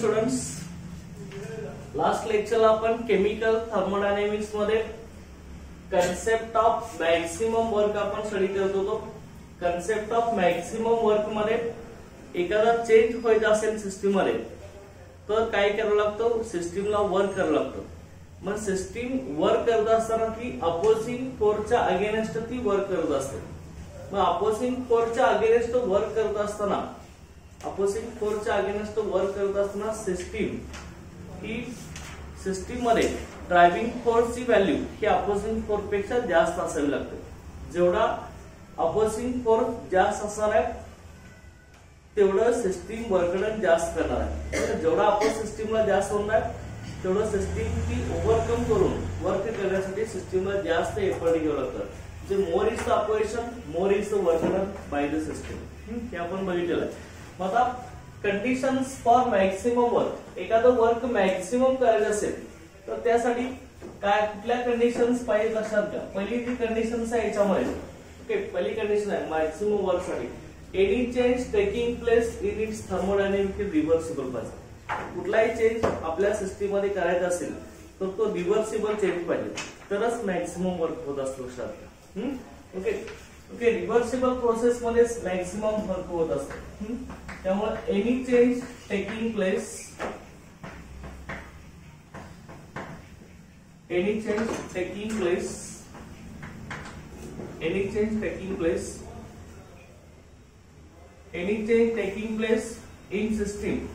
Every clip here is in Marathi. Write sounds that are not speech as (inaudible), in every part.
स्टुडंट्स लास्ट लेक्चरला आपण केमिकल थर्मोडायनेमिक्स मध्ये कन्सेप्ट ऑफ मॅक्सिमम वर्क आपण स्टडी करत होतो कन्सेप्ट ऑफ मॅक्सिमम वर्क मध्ये एखादा चेंज व्हायचा असेल सिस्टीम मध्ये तर काय करावं लागतं सिस्टीमला वर्क करावं लागतं मग सिस्टीम वर्क करत असताना ती अपोजिंग फोरच्या अगेनेस्ट ती वर्क करत असते मग अपोजिंग फोरच्या अगेनेस्ट वर्क करत असताना अपोजिंग फोर्सच्या फोरच्या तो वर्क करत असताना सिस्टीम ही सिस्टीम मध्ये ड्रायव्हिंग फोर्सची व्हॅल्यू ही अपोजिंग फोर्स पेक्षा जास्त असायला लागते जेवढा अपोजिंग फोर्स जास्त असणार आहे तेवढं सिस्टीम वर्कडन जास्त करणार आहे जेवढा सिस्टीम सिस्टीमला जास्त होणार तेवढं सिस्टीम ती ओव्हरकम करून वर्क करण्यासाठी सिस्टीमला जास्त एफर्ट घ्यावं लागतं जे more is the opposition more is the work done by the system हे आपण बघितलेलं आहे आता कंडिशन्स फॉर मॅक्सिमम वर्क एखादं वर्क मॅक्सिमम करायचं असेल तर त्यासाठी काय कुठल्या कंडिशन्स पाहिजे लक्षात घ्या पहिली जी कंडिशन्स आहे याच्यामध्ये ओके पहिली कंडिशन आहे मॅक्सिमम वर्क साठी any change taking place in its thermodynamic reversible पाहिजे कुठलाही चेंज आपल्या सिस्टीम मध्ये करायचा असेल तर तो रिव्हर्सिबल चेंज पाहिजे तरच मॅक्सिमम वर्क होत असतो लक्षात ओके ओके रिव्हर्सेबल प्रोसेस मध्ये मॅक्सिमम वर्क होत असते त्यामुळे any change taking place any change taking place any change taking place any change taking place in system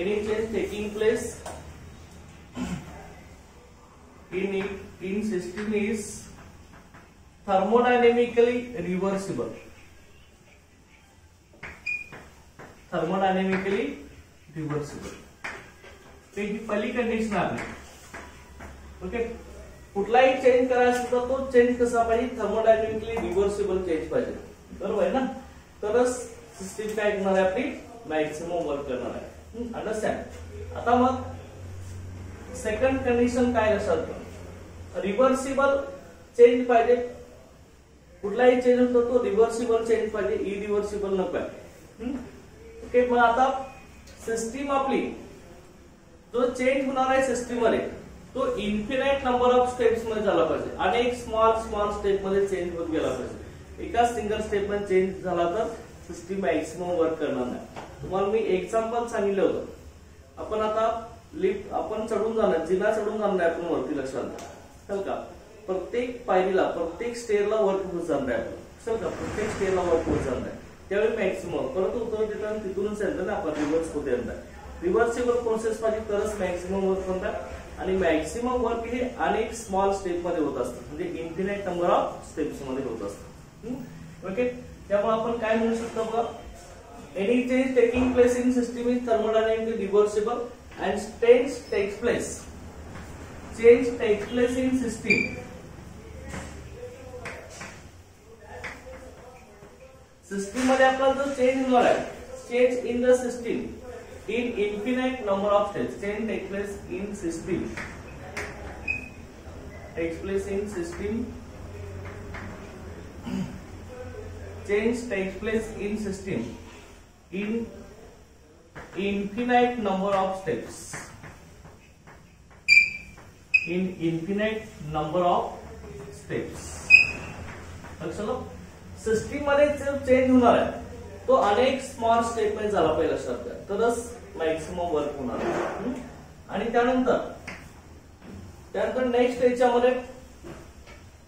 any change taking place in in system is thermodynamically reversible thermodynamically reversible ते ही पहिली कंडिशन आहे ओके कुठलाही चेंज करायचा तर तो चेंज कसा पाहिजे थर्मोडायनेमिकली रिव्हर्सिबल चेंज पाहिजे बरोबर आहे ना तरच सिस्टीम काय करणार आहे आपली मॅक्सिमम वर्क करणार आहे अंडरस्टँड आता मग सेकंड कंडिशन काय असतात रिव्हर्सिबल चेंज पाहिजे कुठलाही चेंज होतो तो रिव्हर्सिबल चेंज पाहिजे ई रिव्हर्सिबल नको आहे ओके मग आता सिस्टीम आपली जो चेंज होणार आहे सिस्टीममध्ये तो इन्फिनाइट नंबर ऑफ स्टेप्स मध्ये झाला पाहिजे अनेक स्मॉल स्मॉल स्टेप मध्ये चेंज होत गेला पाहिजे एका सिंगल स्टेप मध्ये चेंज झाला तर सिस्टीम मॅक्सिमम वर्क करणार नाही तुम्हाला मी एक्झाम्पल सांगितलं होतं आपण आता लिफ्ट आपण चढून जाणार जिना चढून जाणार आपण वरती लक्षात घ्या का प्रत्येक पायरीला प्रत्येक स्टेअरला वर्क होत चालणार आहे सर का प्रत्येक स्टेअरला वर्क होत चालणार आहे त्यावेळी मॅक्सिमम परत उत्तर देताना तिथूनच ना आपण रिव्हर्स होते रिव्हर्सिबल रिव्हर्सेबल प्रोसेस पाहिजे तरच मॅक्सिमम वर्क म्हणतात आणि मॅक्सिमम वर्क हे अनेक स्मॉल स्टेप मध्ये होत असतं म्हणजे इन्फिनाईट नंबर ऑफ स्टेप्स मध्ये होत असतं ओके त्यामुळे आपण काय म्हणू शकतो बघा any change taking place in system is thermodynamic reversible and change takes place change takes place in system system मध्ये आपला जो चेंज होणार आहे change in the system in infinite number of steps change take place in system take place in system change place in system in in number of steps in in number of steps लक्ष सिस्टीम मध्ये चेंज होणार आहे तो अनेक स्मॉल स्टेटमेंट झाला पाहिजे लक्षात घ्या तरच मॅक्सिमम वर्क होणार आणि त्यानंतर त्यानंतर नेक्स्ट याच्यामध्ये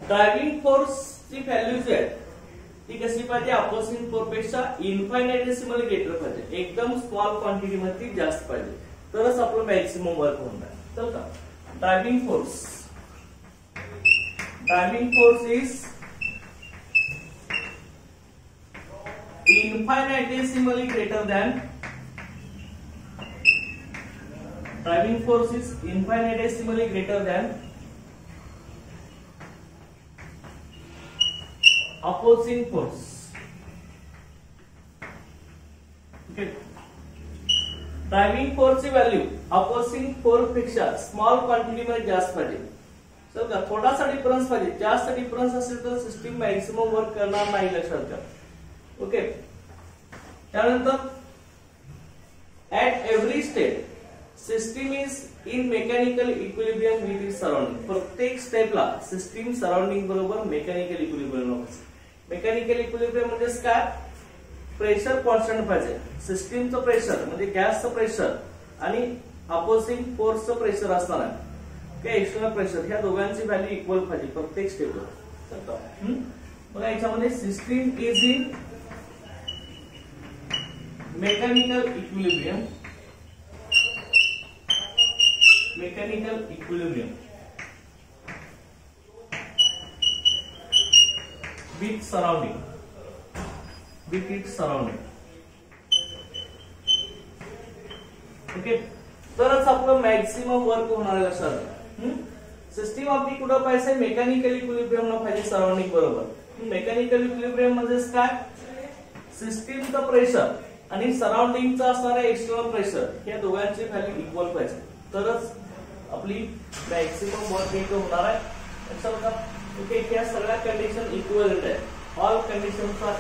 ड्रायव्हिंग फोर्सची व्हॅल्यू जी आहे ती कशी पाहिजे अपोसिंग फोरपेक्षा मध्ये गेटर पाहिजे एकदम स्मॉल क्वांटिटी मध्ये जास्त पाहिजे तरच आपलं मॅक्सिमम वर्क होणार चल का driving force driving force is greater greater than force force is infinitesimally greater than opposing force Okay. Driving फोर्सची व्हॅल्यू अपोजिंग फोर्स पेक्षा स्मॉल क्वांटिटी मध्ये जास्त पाहिजे सर का थोडासा डिफरन्स पाहिजे जास्त डिफरन्स असेल तर सिस्टम मॅक्सिमम वर्क करणार नाही लक्षात घ्या ओके त्यानंतर at every step system is in mechanical equilibrium with is surrounding प्रत्येक स्टेपला सिस्टीम सराउंडिंग बरोबर मेकॅनिकल इक्विलिब्रियम मेकॅनिकल इक्विलिब्रियम म्हणजेच काय प्रेशर कॉन्स्टंट पाहिजे सिस्टीमचं प्रेशर म्हणजे गॅसचं प्रेशर आणि अपोजिंग फोर्सचं प्रेशर असताना आहे किंवा एक्स्टर्नल प्रेशर ह्या दोघांची व्हॅल्यू इक्वल पाहिजे प्रत्येक स्टेपला बघा याच्यामध्ये system is in mechanical equilibrium mechanical equilibrium with surrounding with its surrounding okay तरच आपलं मॅक्सिमम वर्क होणार आहे लक्षात सिस्टीम आपली कुठं पाहिजे मेकॅनिकल इक्विलिब्रियम ना पाहिजे सराउंडिंग बरोबर मेकॅनिकल इक्विलिब्रियम म्हणजेच काय सिस्टीमचं प्रेशर आणि सराउंडिंगचा असणारा एक्सटर्नल प्रेशर या दोघांची व्हॅल्यू इक्वल पाहिजे तरच आपली मॅक्सिमम वर्क इथं होणार आहे ओके या सगळ्या कंडिशन इक्वलंट आहे all are equal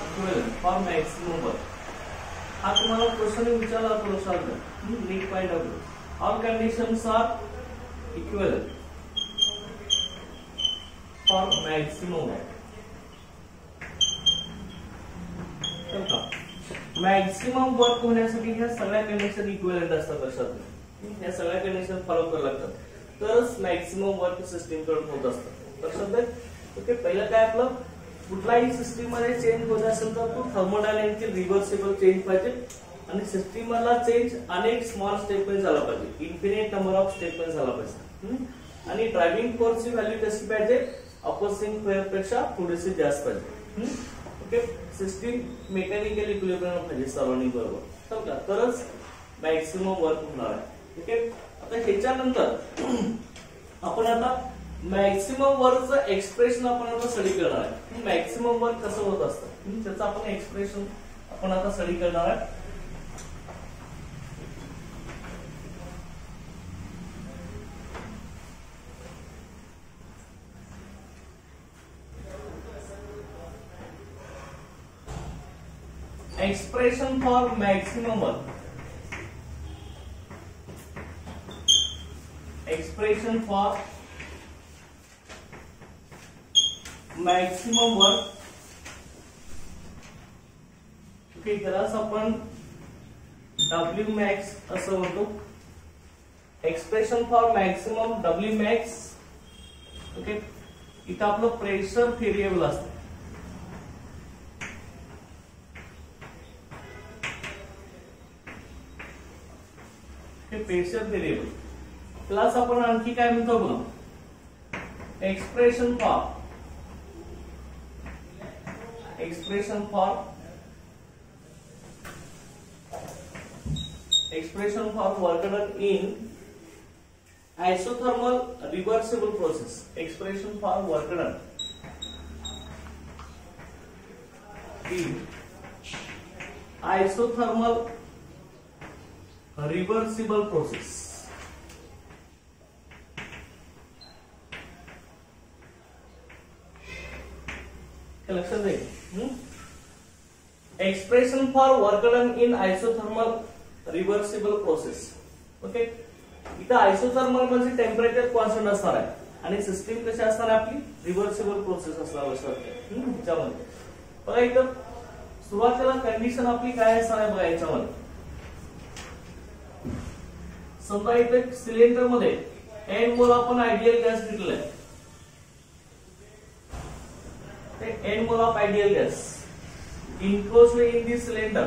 for maximum work हा तुम्हाला क्वेश्चन विचारला प्रोत्साहन नीट point out all conditions are equal for maximum work maximum work होण्यासाठी ह्या सगळ्या कंडिशन इक्वेलंट असतात लक्षात या सगळ्या कंडिशन फॉलो करावं लागतात तरच मॅक्झिमम वर्क सिस्टीम कडून होत असतात लक्षात ओके पहिलं काय आपलं कुठलाही सिस्टीम मध्ये चेंज होत असेल तर तो थर्मोडायनेमिक रिव्हर्सेबल चेंज पाहिजे आणि सिस्टीमला चेंज अनेक स्मॉल स्टेप मध्ये झाला पाहिजे इन्फिनिट नंबर ऑफ स्टेप मध्ये झाला पाहिजे आणि ड्रायव्हिंग फोर्सची व्हॅल्यू कशी पाहिजे अपोसिंग फेअर पेक्षा थोडीशी जास्त पाहिजे ओके सिस्टीम मेकॅनिकल इक्विलिब्रियम पाहिजे सराउंडिंग बरोबर समजा तरच मॅक्सिमम वर्क होणार आहे ठीक आहे आता ह्याच्यानंतर (clears throat) आपण आता मॅक्सिमम वर्कचं एक्सप्रेशन आपण आता स्टडी करणार आहे मॅक्सिमम वर्क कसं होत असतं त्याचं आपण एक्सप्रेशन आपण आता स्टडी करणार आहे separation for maximum work expression for maximum work okay त्यालाच आपण डब्ल्यू मॅक्स असं म्हणतो expression for maximum W max okay इथं आपलं प्रेशर फेरिएबल असतं प्रेशर व्हेरिएबल प्लस आपण आणखी काय म्हणतो बघा expression for expression for expression for work done in isothermal reversible process expression for work done in isothermal reversible process लक्षात जाईल expression for work in isothermal reversible process okay इथं आयसोथर्मल म्हणजे टेम्परेचर कॉन्स्टंट असणार आहे आणि सिस्टीम कशी असणार आहे आपली रिव्हर्सिबल प्रोसेस असणार याच्यामध्ये बघा इथं सुरुवातीला कंडिशन आपली काय असणार आहे बघा याच्यामध्ये समजा इथे सिलेंडर मध्ये एन मोल आपण आयडियल गॅस घेतलाय ते n mole of ideal gas enclose in this cylinder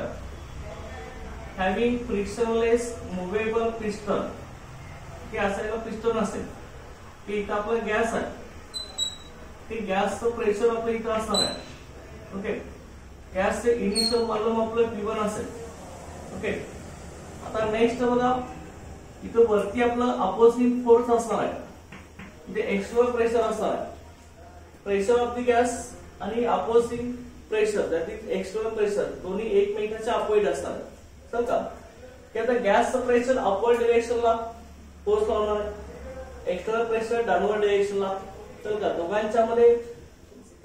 having frictionless movable piston की असायला पिस्टन असेल ते इथं आपला गॅस आहे ते गॅसचं प्रेशर आपलं इथं असणार आहे ओके गॅसचे इनिशियल वॉल्यूम आपलं पी असेल ओके आता नेक्स्ट बघा इथं वरती आपलं अपोजिंग फोर्स असणार आहे म्हणजे एक्सटर्नल प्रेशर असणार आहे प्रेशर ऑफ द गॅस आणि opposing pressure that external pressure दोन्ही एकमेकांच्या अपोइट असणार आहेत का की आता गॅसचं प्रेशर अपवर्ड डिरेक्शनला फोर्स लावणार आहे एक्स्ट्रल प्रेशर डाऊनवर्ड डिरेक्शनला चल का मध्ये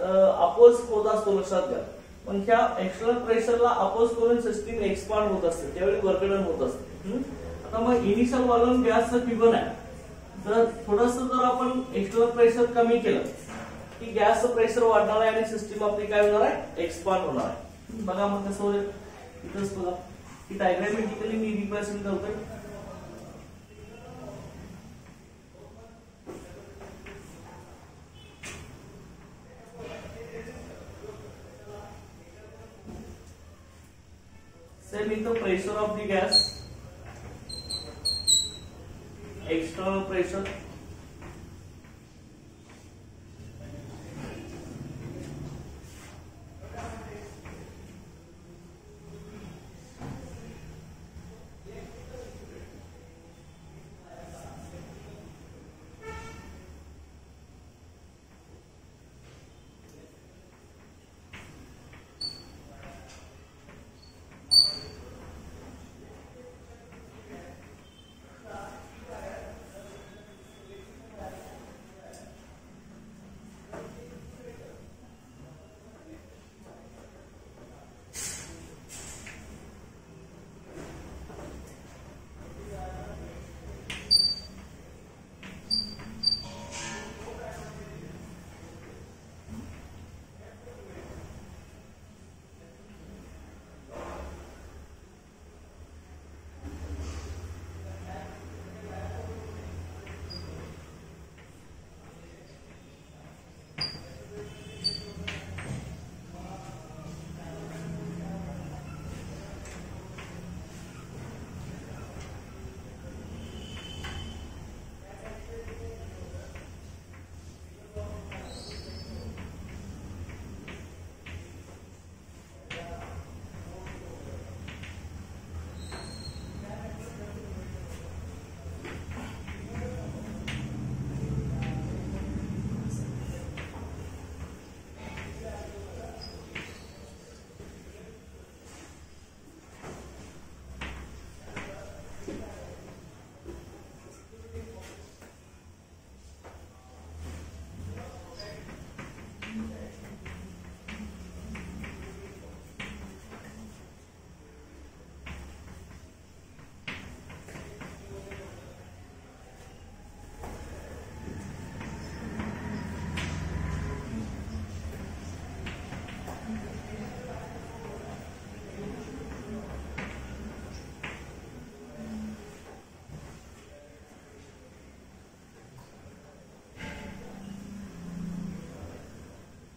अपोज होत असतो लक्षात घ्या पण ह्या एक्सटर्नल प्रेशरला अपोज करून सिस्टीम एक्सपांड होत असते त्यावेळी वर्कडन होत असते तर मग इनिशियल वॉल्यूम गॅसचं पिबन आहे तर थोडस जर आपण एक्स्टर्नल प्रेशर कमी केलं की गॅसचं प्रेशर वाढणार आहे आणि सिस्टीम आपली काय होणार आहे एक्सपांड होणार आहे बघा मग कसं होईल इथंच बघा की डायग्रामॅटिकली मी रिप्रेझेंट करतोय सेम इथं pressure of the gas external pressure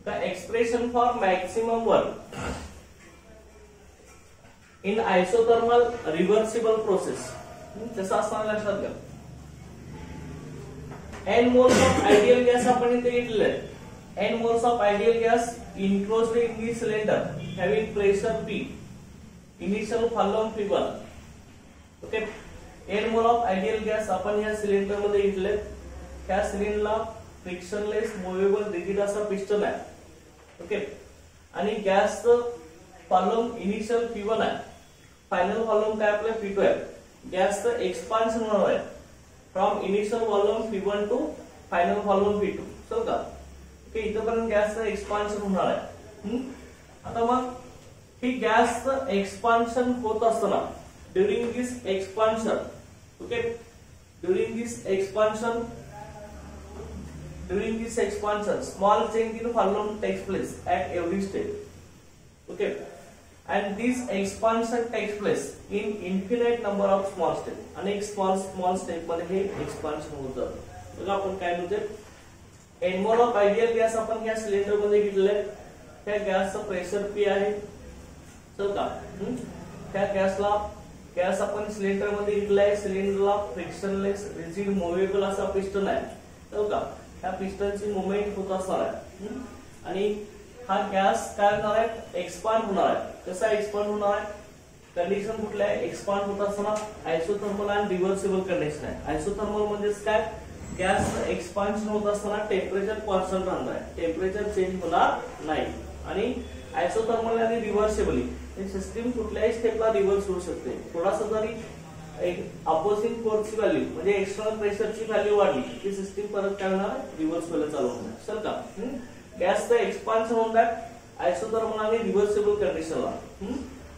the expression for maximum work in isothermal reversible process तसं असताना लक्षात घ्या n moles of ideal gas आपण इथे घेतले n moles of ideal gas enclose in the cylinder having pressure P initial volume figure okay n moles of ideal gas आपण या सिलेंडर मध्ये घेतले त्या सिलेंडरला फ्रिक्शनलेस मुव्हेबल रिजिड असा पिस्टन आहे ओके आणि गॅसचं कॉलम इनिशियल पी आहे फायनल कॉलम काय आपलं पी टू आहे गॅसचं एक्सपान्शन होणार आहे from initial volume P two final volume P two का ओके गॅस गॅसचं एक्सपान्शन होणार आहे आता मग ही गॅसचं एक्सपान्शन होत असताना during this expansion okay during this expansion During this expansion, small change in volume takes place at every stage. Okay. And this expansion takes place in infinite number of small steps. अनेक small small step मध्ये हे expansion होतं. बघा आपण काय म्हणजे एनवॉल्व आयडियल गॅस आपण या सिलेंडर मध्ये घेतलेला त्या गॅसचं प्रेशर पी आहे का त्या गॅसला गॅस आपण सिलेंडर मध्ये घेतलाय सिलेंडरला फ्रिक्शनलेस रिजिड मुव्हेबल असा पिस्टन आहे का ह्या पिस्टनची मुवमेंट होत असणार आहे आणि हा गॅस काय होणार आहे एक्सपांड होणार आहे कसा एक्सपांड होणार आहे कंडिशन कुठल्या आहे एक्सपांड होत असताना आयसोथर्मल आणि रिव्हर्सिबल कंडिशन आहे आयसोथर्मल म्हणजेच काय गॅस एक्सपान्शन होत असताना टेम्परेचर कॉन्स्टंट राहणार आहे टेम्परेचर चेंज होणार नाही आणि आयसोथर्मल आणि रिव्हर्सिबली सिस्टीम कुठल्याही स्टेपला रिव्हर्स होऊ शकते थोडासा जरी एक अपोजिंग फोर्सची व्हॅल्यू म्हणजे एक्स्टर्नल प्रेशरची व्हॅल्यू वाढली की सिस्टीम परत काय होणार रिव्हर्स व्हायला चालू होणार सर का गॅस तर एक्सपान्शन होऊन दॅट आयसोथर्मल आणि रिव्हर्सेबल कंडिशनला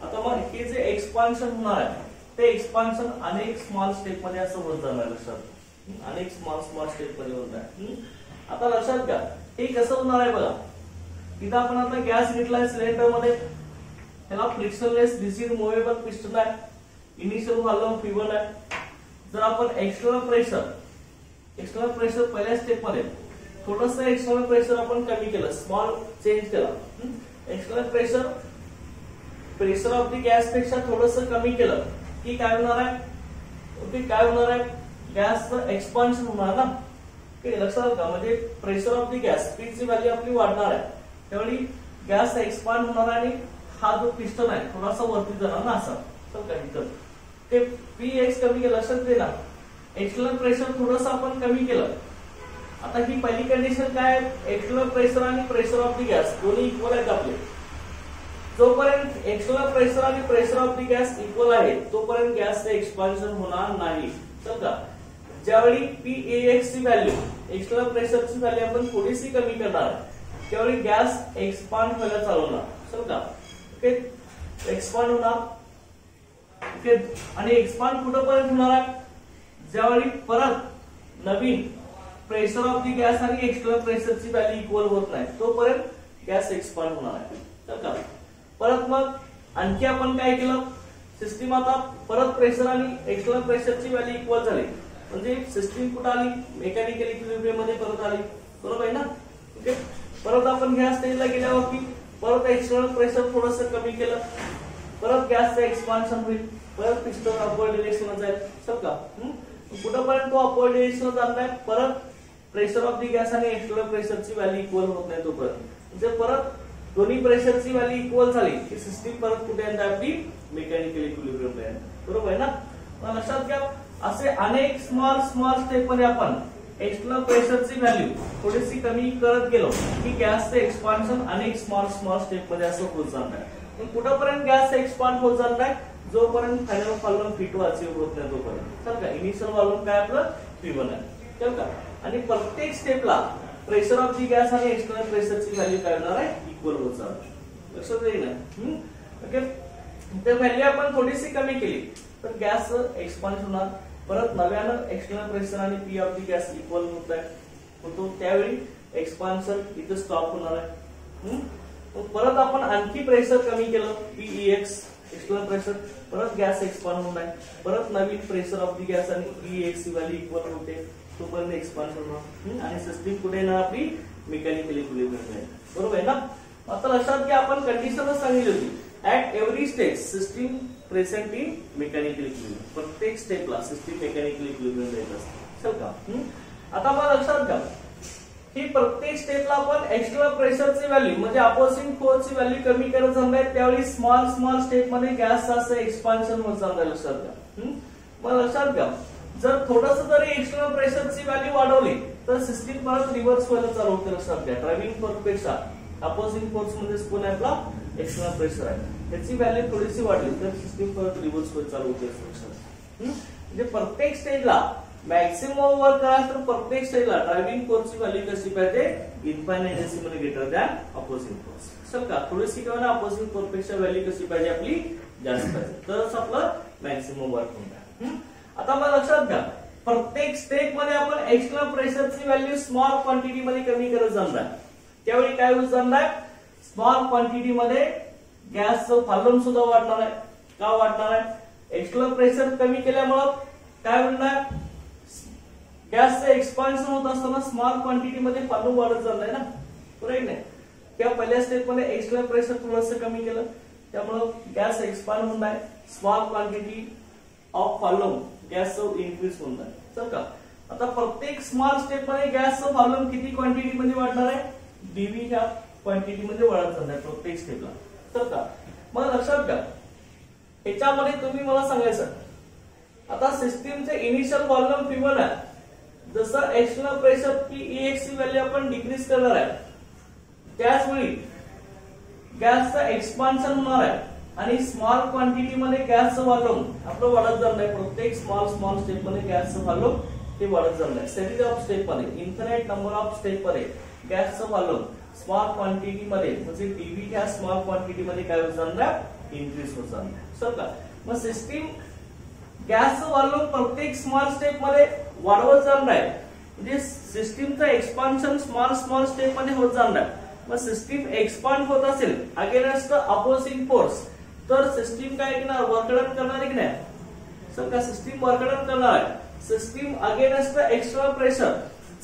आता मग हे जे एक्सपान्शन होणार आहे ते एक्सपान्शन अनेक स्मॉल स्टेप मध्ये असं होत जाणार सर अनेक स्मॉल स्मॉल स्टेप मध्ये होत आहे आता लक्षात घ्या हे कसं होणार आहे बघा इथं आपण आता गॅस घेतलाय सिलेंडर मध्ये त्याला फ्रिक्शनलेस डिसीड मुव्हेबल पिस्टन आहे इनिशियल व्हॉल्यूम पी आहे जर आपण एक्सटर्नल प्रेशर एक्सटर्नल प्रेशर पहिल्या स्टेप मध्ये थोडस एक्सटर्नल प्रेशर आपण कमी केलं स्मॉल चेंज केला external pressure pressure of the gas पेक्षा थोडस कमी केलं की काय होणार आहे ओके काय होणार आहे गॅस एक्सपान्शन होणार ना लक्षात का म्हणजे प्रेशर ऑफ द गॅस पीची व्हॅल्यू आपली वाढणार आहे त्यावेळी गॅस एक्सपांड होणार आणि हा जो पिस्टन आहे थोडासा वरती जाणार ना असा तर काही ते पी एक्स कमी केलं लक्षात ना एक्सटर्नल प्रेशर थोडस आपण कमी केलं आता ही पहिली कंडिशन काय एक्सटर्नल प्रेशर आणि प्रेशर ऑफ द गॅस दोन्ही इक्वल आहेत आपले जोपर्यंत एक्सटर्नल प्रेशर आणि pressure of the gas equal आहे तोपर्यंत गॅसचं एक्सपान्शन होणार नाही समजा ज्यावेळी पी एक्स ची व्हॅल्यू प्रेशर प्रेशरची व्हॅल्यू आपण थोडीशी कमी करणार त्यावेळी गॅस एक्सपांड व्हायला चालवणार समजा ओके एक्सपांड होणार आणि एक्सपांड कुठंपर्यंत होणार आहे ज्यावेळी परत नवीन प्रेशर ऑफ दी गॅस आणि एक्सटर्नल प्रेशरची व्हॅल्यू इक्वल होत नाही तोपर्यंत गॅस एक्सपांड होणार आहे परत मग आणखी आपण काय केलं सिस्टीम आता परत प्रेशर आणि एक्सटर्नल प्रेशरची व्हॅल्यू इक्वल झाली म्हणजे सिस्टीम कुठं आली मेकॅनिकल इक्विलिब्रियम मध्ये परत आली बरोबर आहे ना ओके परत आपण गॅस स्टेजला गेल्यावरती परत एक्सटर्नल प्रेशर थोडस कमी केलं परत चा एक्सपान्शन होईल परत पिस्टन अपवर्ड डिरेक्शन जाईल सर का कुठंपर्यंत तो अपवर्ड डिरेक्शन जात नाही परत प्रेशर ऑफ दी गॅस आणि एक्सटर्नल प्रेशरची व्हॅल्यू इक्वल होत नाही तोपर्यंत म्हणजे परत दोन्ही प्रेशरची व्हॅल्यू इक्वल झाली की सिस्टीम परत कुठे येणार आपली मेकॅनिकल इक्विलिब्रियम येणार बरोबर आहे ना लक्षात घ्या असे अनेक स्मॉल स्मॉल स्टेप मध्ये आपण एक्सटर्नल प्रेशरची व्हॅल्यू थोडीशी कमी करत गेलो की चे एक्सपान्शन अनेक स्मॉल स्मॉल स्टेप मध्ये असं होत जाणार कुठपर्यंत गॅस एक्सपांड होत नाही जोपर्यंत final volume V two achieve होत नाही तोपर्यंत चल का इनिशियल वालून काय आपलं फी वन आहे चल का आणि प्रत्येक स्टेपला प्रेशर ऑफ जी गॅस आणि एक्सटर्नल प्रेशरची व्हॅल्यू काय होणार आहे इक्वल होत जाणार लक्षात येईल ओके तर व्हॅल्यू आपण थोडीशी कमी केली तर गॅस एक्सपांड होणार परत नव्यानं एक्सटर्नल प्रेशर आणि P of the gas equal होत आहे होतो त्यावेळी एक्सपान्शन इथं स्टॉप होणार आहे परत आपण आणखी प्रेशर कमी केलं P E X external pressure परत गॅस एक्सपांड होणार परत नवीन प्रेशर ऑफ दी गॅस आणि P E X value equal होते तोपर्यंत एक्सपांड होणार आणि सिस्टीम कुठे येणार आपली मेकॅनिकली कुली बरोबर आहे ना आता लक्षात घ्या आपण कंडिशनच सांगितली होती at every stage system present in mechanically equilibrium प्रत्येक स्टेपला सिस्टीम मेकॅनिकली क्लिव्ह येत असते चल का आता मला लक्षात घ्या ही प्रत्येक स्टेपला आपण एक्स्ट्रा प्रेशरची व्हॅल्यू म्हणजे अपोसिंग फोर्सची व्हॅल्यू कमी करत जाणार त्यावेळी स्मॉल स्मॉल स्टेप मध्ये गॅस असं एक्सपान्शन होत जाणार लक्षात घ्या मग लक्षात घ्या जर थोडस जरी एक्स्ट्रा प्रेशरची व्हॅल्यू वाढवली तर सिस्टीम परत रिव्हर्स व्हायला चालू होते लक्षात घ्या ड्रायव्हिंग पेक्षा अपोजिंग फोर्स म्हणजे कोण आपला एक्स्ट्रा प्रेशर आहे त्याची व्हॅल्यू थोडीशी वाढली तर सिस्टीम परत रिव्हर्स व्हायला चालू होते लक्षात म्हणजे प्रत्येक स्टेजला मॅक्सिमम वर्क कराल तर प्रत्येक सेलला ड्रायव्हिंग फोर्सची व्हॅल्यू कशी पाहिजे इन्फायनाईट अशी म्हणजे ग्रेटर दॅन अपोजिंग फोर्स चल का थोडीशी किंवा ना अपोजिंग व्हॅल्यू कशी पाहिजे आपली जास्त पाहिजे तरच आपलं मॅक्सिमम वर्क होऊन आता मला लक्षात घ्या प्रत्येक स्टेप मध्ये आपण एक्स्ट्रा प्रेशरची व्हॅल्यू स्मॉल क्वांटिटी मध्ये कमी करत जाणार त्यावेळी काय होईल जाणार स्मॉल क्वांटिटी मध्ये गॅसचं फॉलम सुद्धा वाढणार आहे का वाढणार आहे एक्स्ट्रा प्रेशर कमी केल्यामुळं काय म्हणणार गॅसचं एक्सपान्शन होत असताना स्मॉल क्वांटिटीमध्ये पालू वाढत चाललंय ना बरोबर नाही त्या पहिल्या स्टेपमध्ये एक्सटर्नल प्रेशर थोडंसं कमी केलं त्यामुळं गॅस एक्सपांड होऊन आहे स्मॉल क्वांटिटी ऑफ गॅस गॅसचं इन्क्रीज होऊन आहे चल का आता प्रत्येक स्मॉल स्टेप मध्ये गॅसचं फॉलम किती क्वांटिटी मध्ये वाढणार आहे डीव्ही ह्या क्वांटिटी मध्ये वाढत चालणार प्रत्येक स्टेपला चल का मग लक्षात घ्या याच्यामध्ये तुम्ही मला सांगायचं आता सिस्टीमचे इनिशियल व्हॉल्यूम फिमल आहे जसं external pressure P E value आपण डिक्रीज करणार आहे त्याचवेळी गॅसचं एक्सपान्शन होणार आहे आणि स्मॉल क्वांटिटी मध्ये गॅसचं व्हॉल्यूम आपलं वाढत जाणार आहे प्रत्येक स्मॉल स्मॉल स्टेप मध्ये गॅसचं व्हॉल्यूम ते वाढत जाणार आहे सेरीज ऑफ स्टेप मध्ये नंबर ऑफ स्टेप मध्ये गॅसचं व्हॉल्यूम स्मॉल क्वांटिटी मध्ये म्हणजे डीव्ही ह्या स्मॉल क्वांटिटी मध्ये काय होत जाणार इन्क्रीज होत जाणार समजा मग सिस्टीम गॅसचं व्हॉल्यूम प्रत्येक स्मॉल स्टेप मध्ये वाढवत जाणार आहे म्हणजे सिस्टीमचं एक्सपान्शन स्मॉल स्मॉल स्टेप मध्ये होत जाणार आहे मग सिस्टीम एक्सपांड होत असेल अगेन्स्ट अपोजिंग फोर्स तर सिस्टीम काय करणार वर्कडन करणार की नाही सर सिस्टीम वर्कडन करणार आहे सिस्टीम अगेन्स्ट एक्स्ट्रा प्रेशर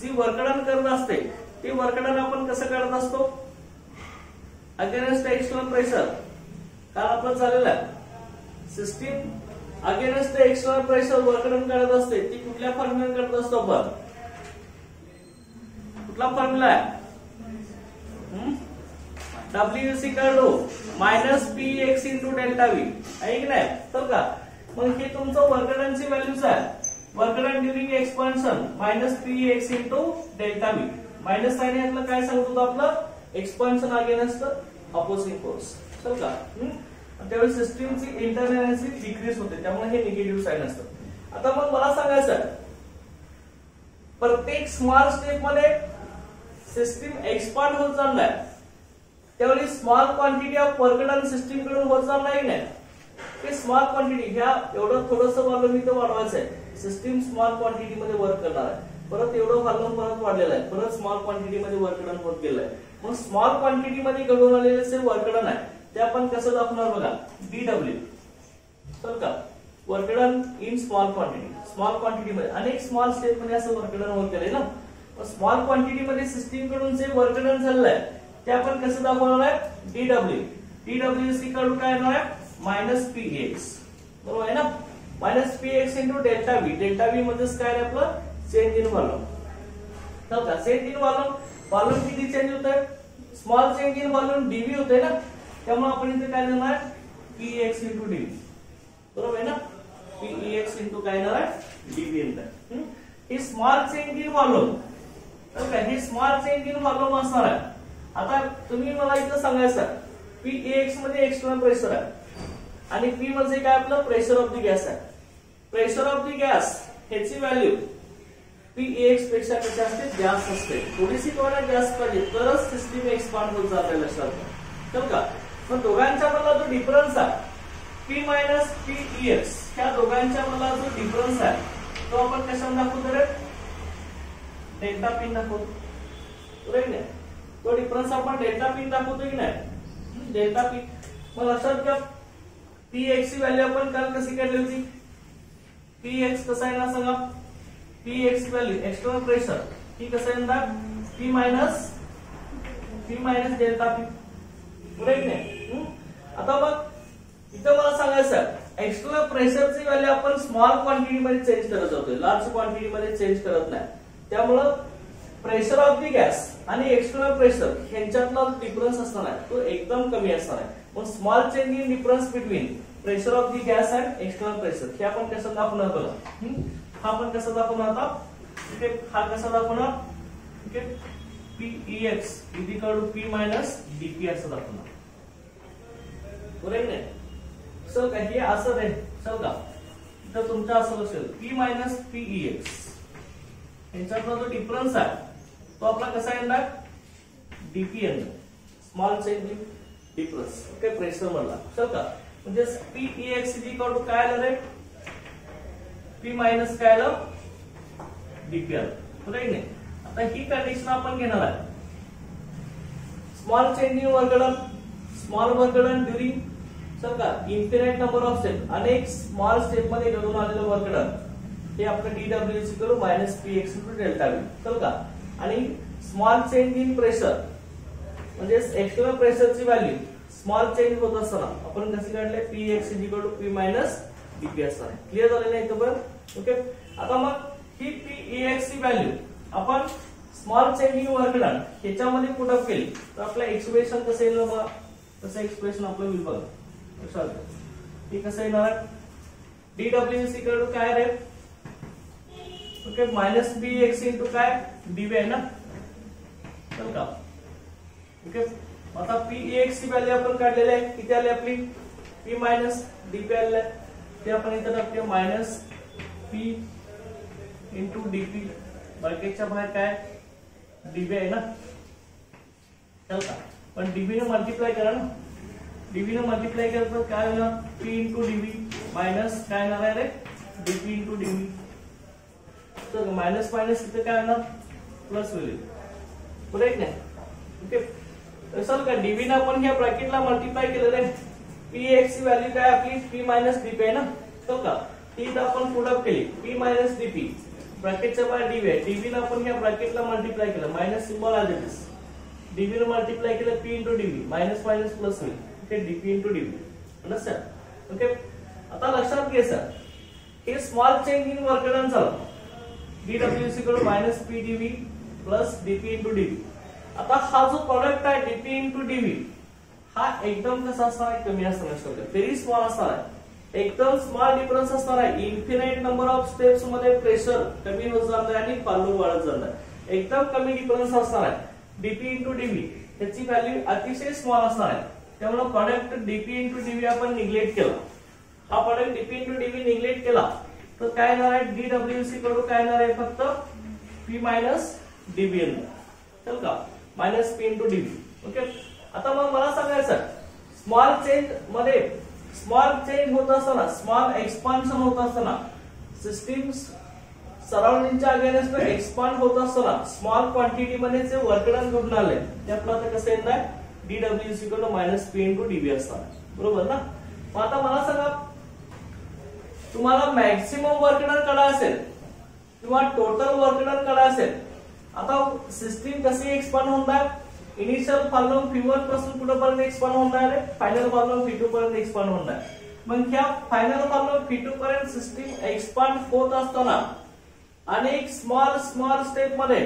जी वर्कडन करत असते ते वर्कडन आपण कसं करत असतो अगेन्स्ट एक्स्ट्रा प्रेशर काल आपलं चाललेलं आहे system against extra pressure work done करत असते ती कुठल्या फॉर्म्युला असतो आपण कुठला फॉर्म्युला आहे W C to minus P X into delta V आहे नाही तर का मग हे तुमचं वर्कडनची व्हॅल्यूज आहे work done during expansion minus P X into delta V minus sign यातलं काय सांगतो आपलं एक्सपान्शन अगेनस्ट अपोजिंग फोर्स चल का त्यावेळी सिस्टीमची इंटरनॅन्सी डिक्रीज होते त्यामुळे हे निगेटिव्ह साईन असतं आता मग मला सांगायचं प्रत्येक स्मॉल स्टेप मध्ये सिस्टीम एक्सपांड होत चाललाय त्यावेळी small quantity of work done system कडून होत चालला की नाही ते स्मॉल क्वांटिटी ह्या एवढं थोडस मी इथं वाढवायचं आहे सिस्टीम स्मॉल क्वांटिटी मध्ये वर्क करणार आहे परत एवढं व्हॉल्यूम परत वाढलेलं आहे परत स्मॉल क्वांटिटी मध्ये वर्कडन होत गेलंय मग स्मॉल क्वांटिटी मध्ये घडून आलेले जे वर्कडन आहे ते आपण कसं दाखवणार बघा बीडब्ल्यू का work done in small quantity small quantity मध्ये अनेक स्मॉल स्टेप मध्ये असं वर्क डन होत गेले ना स्मॉल क्वांटिटी मध्ये सिस्टीम कडून जे वर्क झालंय ते आपण कसं दाखवणार आहे डीडब्ल्यू डब्ल्यू सी कडून काय येणार आहे मायनस पी एक्स बरोबर आहे ना minus P X into delta V delta V मध्येच काय आपलं चेंज इन व्हॉल्यूम का चेंज इन व्हॉल्यूम व्हॉल्यूम किती चेंज होत आहे small change in volume DV होते ना त्यामुळे आपण इथे काय देणार पी एक्स इंटू डीव्ही बरोबर आहे ना पीई एक्स इंटू काय येणार आहे येणार ही स्मॉल चेंज इन वॉल्यूम ही स्मॉल चेंज इन वॉल्यूम असणार आहे आता तुम्ही मला इथं सांगायचं पीएक्स एक्स e मध्ये एक्सटर्नल प्रेशर आहे आणि पी म्हणजे काय आपलं प्रेशर ऑफ द गॅस आहे प्रेशर ऑफ द गॅस ह्याची व्हॅल्यू पी एक्स पेक्षा कशी असते जास्त असते थोडीशी तुम्हाला गॅस पाहिजे तरच सिस्टीम एक्सपांड होत जाते लक्षात का पण दोघांच्या मधला जो डिफरन्स आहे P minus P E X ह्या दोघांच्या मला जो डिफरन्स आहे तो आपण कशाने दाखवतो रे डेल्टा पिन दाखवतो बरोबर तो डिफरन्स आपण डेल्टा पिन दाखवतो की नाही डेल्टा पिन मग लक्षात घ्या पी एक्स ची व्हॅल्यू आपण काल कशी काढली होती पी एक्स कसा आहे ना सांगा P X value external pressure ही कसं आहे ना P minus P minus delta P बरोबर नाही आता बघ इथं मला सांगायचं प्रेशर प्रेशरची व्हॅल्यू आपण स्मॉल क्वांटिटी मध्ये चेंज करत होतो लार्ज क्वांटिटी मध्ये चेंज करत नाही त्यामुळं प्रेशर ऑफ दी गॅस आणि एक्सटर्नल प्रेशर यांच्यातला डिफरन्स असणार आहे तो एकदम कमी असणार आहे पण small change in difference between pressure of the gas and external pressure हे आपण कसं दाखवणार बघा हा पण कसा दाखवणार आता हा कसा दाखवणार पी मायनस डीपी असं दाखवणार बरोबर नाही सर का हे असं रे सर का तर तुमचं असं लक्षात पी मायनस पीई एक्स यांच्यातला जो डिफरन्स आहे तो आपला कसा येणार डीपी येणार small change difference okay pressure म्हणला सर का म्हणजे PE X is equal to काय आलं रे पी मायनस काय आलं डीपी आलं बरोबर नाही आता ही कंडिशन आपण घेणार आहे small change work done small work done during समजा इन्फिनाइट नंबर ऑफ स्टेप अनेक स्मॉल स्टेप मध्ये घडून आलेलं डन हे आपलं डीडब्ल्यू करू minus P X to delta V आणि स्मॉल चेंज इन प्रेशर म्हणजे प्रेशर प्रेशरची व्हॅल्यू स्मॉल चेंज होत असताना आपण कसे काढले P X is equal to P minus DP असताना क्लिअर झाले नाही बरं ओके आता मग ही पी ची व्हॅल्यू आपण small change in work done ह्याच्यामध्ये अप केली तर आपलं एक्सप्रेशन कसं येईल बघा तसं एक्सप्रेशन आपलं विभाग चालतं ठीक कसं येणार D W C equal to काय रे okay minus B X into काय डीबी आहे ना चल का ओके आता पी एक्स ची आपण काढलेली आहे किती आले आपली पी मायनस डी पी आल आहे ते आपण इथं टाकतो minus P into D P बाहेर काय डीबी आहे ना चल का पण डीबी ने मल्टिप्लाय करा ना डीबी ने मल्टिप्लाय केलं तर काय होणार पी इंटू डीबी मायनस काय येणार आहे रे डीपी इंटू डीबी तर मायनस मायनस तिथे काय होणार प्लस होईल बरोबर नाही ओके सर का डीबी ना आपण ह्या ब्रॅकेटला मल्टिप्लाय केलं रे पी एक्स व्हॅल्यू काय आपली पी मायनस डीपी आहे ना तो का ती आपण प्रोडक्ट केली पी मायनस डीपी ब्रॅकेटच्या बाहेर डीव्ही आहे डीबी ना आपण घ्या ब्रॅकेटला मल्टिप्लाय केलं मायनस सिम्बॉल आलेलीस डीबी ला मल्टिप्लाय केलं P into DB minus minus plus होईल ते DP into DP understand okay आता लक्षात घे सर हे small change in work done झालं सी कडून minus P DV plus DP into DV आता हा जो प्रॉडक्ट आहे डीपी इंटू डीव्ही हा एकदम कसा असणार आहे कमी असणार आहे व्हेरी स्मॉल असणार आहे एकदम स्मॉल डिफरन्स असणार आहे इन्फिनाइट नंबर ऑफ स्टेप्स मध्ये प्रेशर कमी होत जाणार आणि पालू वाढत जाणार एकदम कमी डिफरन्स असणार आहे D P into D V ह्याची व्हॅल्यू अतिशय स्मॉल असणार आहे त्यामुळे product D P into D V आपण निग्लेक्ट केला हा product DP into DV neglect केला तर काय येणार आहे डी कडून काय येणार आहे फक्त पी मायनस डीबी येणार का minus P into DB okay आता मग मला सांगायचं स्मॉल चेंज मध्ये स्मॉल चेंज होत असताना स्मॉल एक्सपान्शन होत असताना सिस्टीम सराउंडिंगच्या अगेन्स्ट एक्सपांड होत असताना स्मॉल क्वांटिटी मध्ये जे वर्कडन घडून आले त्यातलं कसं येत आहे DW is equal to minus P into DB असणार बरोबर ना मग आता मला सांगा तुम्हाला मॅक्सिमम वर्क डन कडा असेल किंवा टोटल वर्क डन कडा असेल आता सिस्टीम कशी एक्सपांड होणार इनिशियल फॉलोम फी वन पासून कुठंपर्यंत एक्सपांड होणार आहे फायनल फॉलोम फी टू पर्यंत एक्सपांड होणार मग ह्या फायनल फॉलोम फी टू पर्यंत सिस्टीम एक्सपांड होत असताना आणि एक स्मॉल स्मॉल स्टेप मध्ये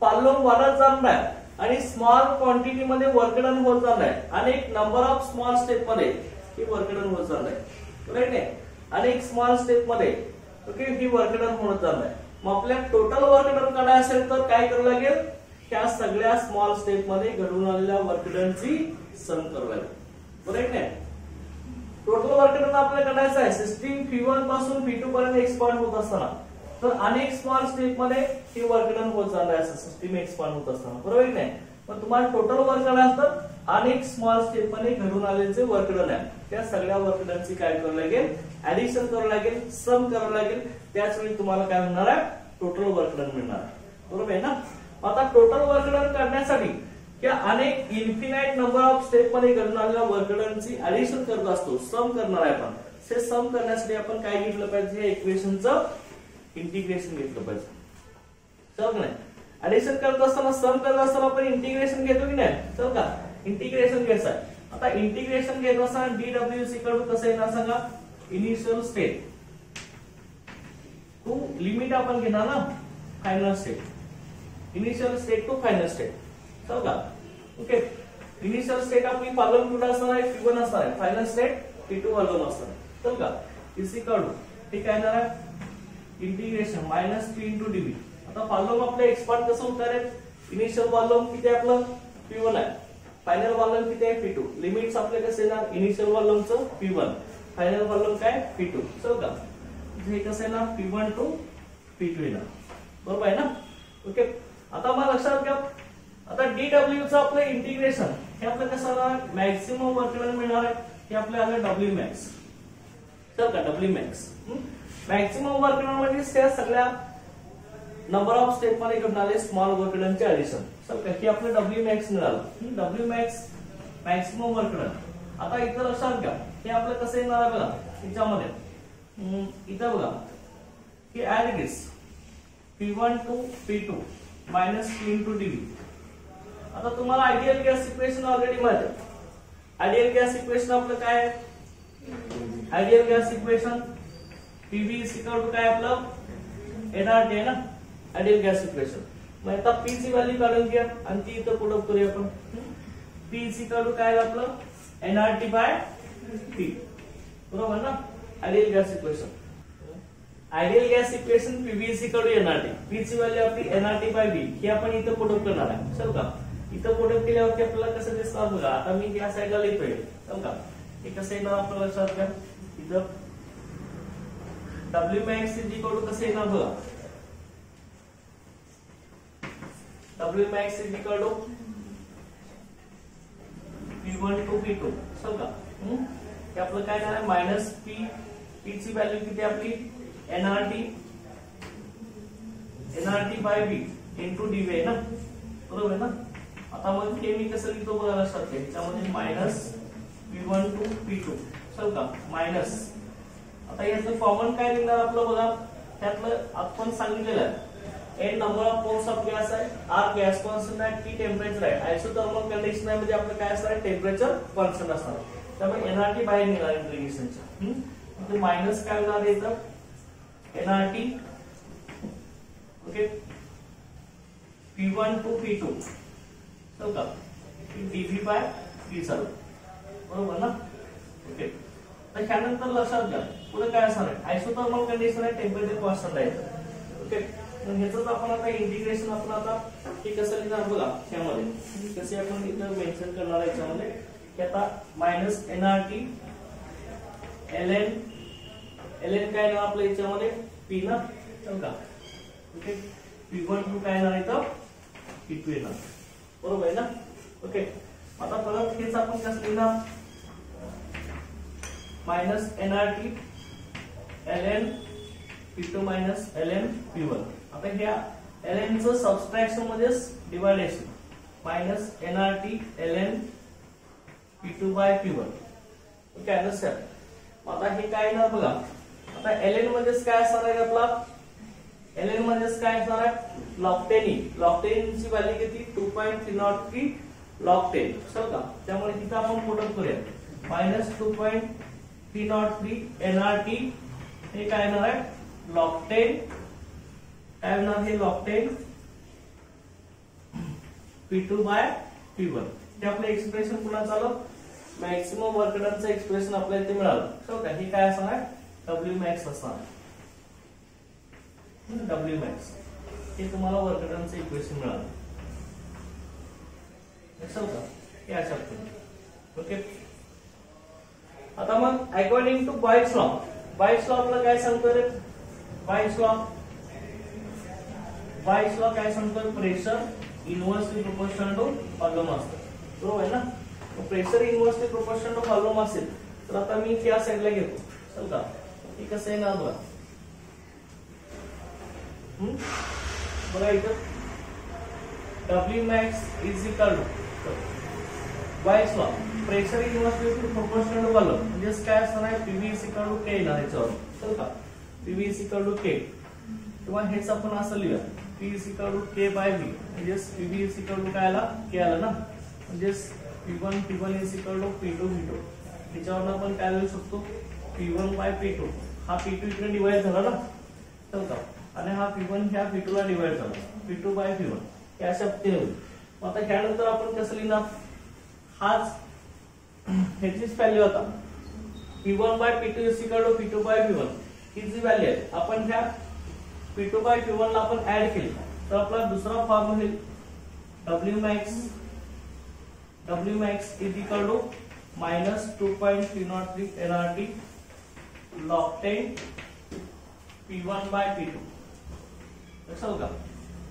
फॉलोम वाढत जाणार आणि स्मॉल क्वांटिटी मध्ये वर्क डन होत आणि अनेक नंबर ऑफ स्मॉल स्टेप मध्ये ही वर्क डन होत चाललंय राईट नाही अनेक स्मॉल स्टेप मध्ये ओके ही वर्कडन डन होत चाललंय मग आपल्याला टोटल वर्क डन असेल तर काय करावं लागेल त्या सगळ्या स्मॉल स्टेप मध्ये घडून आलेल्या वर्क ची सम करावं लागेल राईट नाही टोटल वर्कडन आपल्याला काढायचं आहे सिस्टीम फी वन पासून फी टू पर्यंत एक्सपॉन्ट होत असताना तर अनेक स्मॉल स्टेप मध्ये हे वर्गडन होत जाणार असं सिस्टीम एक्सपांड होत असताना बरोबर नाही पण तुम्हाला टोटल वर्क डन असतं अनेक स्मॉल स्टेप मध्ये घडून आलेले वर्क आहे त्या सगळ्या वर्क ची काय करावं लागेल ऍडिशन करावं लागेल सम करावं लागेल त्याच वेळी तुम्हाला काय होणार आहे टोटल वर्क मिळणार बरोबर आहे ना आता टोटल वर्क करण्यासाठी किंवा अनेक इन्फिनाइट नंबर ऑफ स्टेप मध्ये घडून आलेल्या वर्क ऍडिशन करत असतो सम करणार आहे आपण ते सम करण्यासाठी आपण काय घेतलं पाहिजे इक्वेशनचं इंटिग्रेशन घेतलं पाहिजे चल नाही ऍडिशन करत असताना सम करत असताना आपण इंटिग्रेशन घेतो की नाही चल का इंटिग्रेशन घ्यायचं आता इंटिग्रेशन घेत असताना डी डब्ल्यू कडून कसं येणार सांगा इनिशियल स्टेट टू लिमिट आपण घेणार ना final state initial state to final state चल का ओके इनिशियल स्टेट आपली पालन कुठं असणार आहे टी वन असणार आहे final state T two volume असणार चल का इसी ठीक आहे ना integration minus P into D V आता वॉल्युम आपलं एक्सपांड कसं होणार आहे इनिशियल वॉल्युम किती आपलं पी वन आहे फायनल वॉल्युम किती आहे पी टू लिमिट्स आपले कसे येणार इनिशियल कॉलमचं पी वन फायनल वॉल्युम काय पी टू का हे कसं आहे ना P one to P two येणार बरोबर आहे ना ओके आता मला लक्षात घ्या आता डी डब्ल्यूचं आपलं इंटिग्रेशन हे आपलं कसं मॅक्सिमम वर्कडन मिळणार आहे हे आलं डब्ल्यू मॅक्स चल का डब्ल्यू मॅक्स मॅक्सिमम वर्कडन म्हणजे त्या सगळ्या नंबर ऑफ स्टेप मध्ये घेऊन स्मॉल वर्कडनचे ऍडिशन सर की आपलं डब्ल्यू मॅक्स मिळालं W max maximum work done आता इथं लक्षात घ्या हे आपलं कसं येणार बघा याच्यामध्ये इथं बघा की add it P one to P two minus P two DV आता तुम्हाला आयडियल गॅस इक्वेशन ऑलरेडी माहिती आयडियल गॅस इक्वेशन आपलं काय आहे ideal gas equation PV C to काय आपलं एनआरटी आहे ना आयडियल गॅस इक्वेशन मग आता पीसी वाली काढून घ्या आणि ती इथं पुढं करूया आपण पी इक्वल टू काय आपलं एनआरटी बाय पी बरोबर ना ideal gas equation ideal gas equation PBSC कडू एनआरटी पी ची व्हॅल्यू आपली N R T by B ही आपण इथं पुट करणार आहे चल का इथं पुट केल्यावरती आपल्याला कसं दिसणार बघा आता मी गॅस साईडला लिहितोय चल का हे कसं येणार आपल्याला लक्षात घ्या इथं W max is equal to कसे येणार बघा W max is equal to P one to P two समजा हे आपलं पी पी ची वैल्यू किती आपली NRT NRT by B into D V ना बरोबर आहे ना आता मग हे मी कसं लिहितो बघा लक्षात घ्या P one to P two समजा मायनस आता याचं कॉमन काय निघणार आपलं बघा त्यातलं आपण सांगितलेलं N number of pores of gas आहे आर गॅस कॉन्सन आहे की टेम्परेचर आहे थर्मल कंडिशन आहे म्हणजे आपलं काय असणार टेम्परेचर कॉन्सन असणार त्यामुळे एनआरटी बाहेर निघणार इंटिग्रेशनच्या मायनस काय होणार येतं NRT okay P one to P two चल का व्ही बाय पी चालू बरोबर ना ओके तर त्यानंतर लक्षात घ्या पुढे काय असणार आहे आयसोथर्मल कंडिशन आहे टेम्परेचर कॉन्स्टंट आहे ओके ह्याचं आपण आता इंटिग्रेशन आपण आता हे कसं लिहिणार बघा त्यामध्ये कसे आपण इथं मेन्शन करणार आहे याच्यामध्ये की आता minus NRT L N L N काय नाव आपल्या याच्यामध्ये पी ना का ओके पी वन टू काय येणार इथं पी टू येणार बरोबर आहे ना ओके आता परत हेच आपण कसं लिहिणार minus NRT L N P two minus L N P one आता ह्या एल एनचं सबस्ट्रॅक्शन मध्येच division minus N R T L N P two by P one okay आता हे काय येणार बघा आता एल एन मध्येच काय असणार आहे आपला एल एन मध्येच काय असणार आहे लॉकटेनी लॉकटेनची व्हॅल्यू किती two point three not three log ten sir का त्यामुळे तिथं आपण पुटअप करूया minus two point three not three N R T हे काय नाव आहे लॉकटेन काय होणार हे log ten P two by P one हे आपलं एक्सप्रेशन पुन्हा चालू मॅक्सिमम वर्क एक्सप्रेशन आपल्याला इथे मिळालं ठेवू हे काय असणार डब्ल्यू मॅक्स असणार डब्ल्यू मॅक्स हे तुम्हाला वर्क डनचं इक्वेशन मिळालं हे अशा ओके आता मग according to Boyle's law Boyle's law आपला काय सांगतो रे बाईस लॉ बाईस लॉ काय सांगतो pressure inversely proportional to volume असतो बरोबर आहे ना pressure inversely proportional to volume असेल तर आता मी त्या साईडला घेतो चल का हे कसं आहे ना बघा इथं W max is equal to Boyle's law pressure inversely proportional to म्हणजे म्हणजेच काय असणार आहे P V equal to K येणार याच्यावर का PV is equal to K किंवा हेच आपण असं लिहूया P is to K by V म्हणजेच पी व्ही इक्वल टू काय आला के आला ना म्हणजे P one P one is equal to P two V two त्याच्यावर आपण काय लिहू शकतो P one by P two हा पी टू इकडे डिवाइड झाला ना चल का आणि हा पी वन ह्या पी टू ला डिवाइड झाला P two by P one हे अशा होईल आता ह्यानंतर आपण कसं लिहिणार हाच ह्याचीच व्हॅल्यू आता P one by P two is इकडं P two by P one ही जी व्हॅल्यू आहे आपण ह्या P two by P one ला आपण ऍड केलं तर आपला दुसरा फॉर्म होईल W max W max is equal to minus two point three not three N R T log P one by P two लक्षात का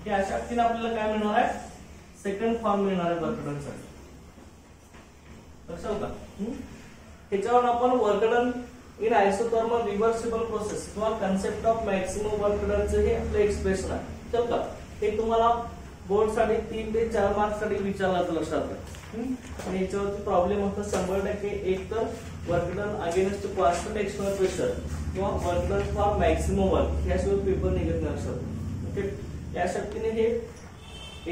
की अशा बाबतीने आपल्याला काय मिळणार आहे सेकंड फॉर्म मिळणार आहे बर्कडनसाठी लक्षात होता त्याच्यावर आपण work done in isothermal reversible process किंवा कन्सेप्ट ऑफ मॅक्सिमम वर्क हे आपलं एक्सप्रेशन आहे चल का हे तुम्हाला साठी तीन ते चार मार्क्ससाठी विचारला लक्षात घ्या आणि याच्यावरती प्रॉब्लेम असतो शंभर टक्के एक तर work done against constant external pressure किंवा work done for maximum work याशिवाय पेपर निघत नाही लक्षात ओके या शक्तीने हे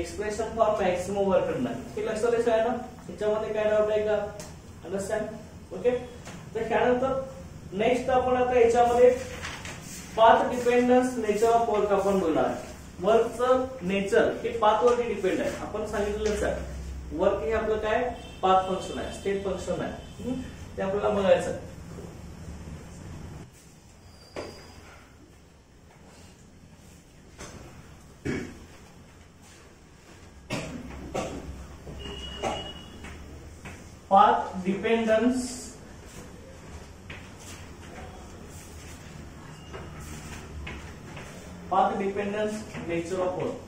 expression for maximum work done हे लक्षात आहे ना त्याच्यामध्ये काय डाऊट आहे का अंडरस्टँड ओके तर त्यानंतर नेक्स्ट आपण आता याच्यामध्ये path dependence nature of work आपण बोलणार आहे वर्कचं नेचर हे पाथ वरती डिपेंड आहे आपण सांगितलेलंच आहे वर्क हे आपलं काय पाथ फंक्शन आहे स्टेट फंक्शन आहे ते आपल्याला बघायचं path dependence path dependence nature of work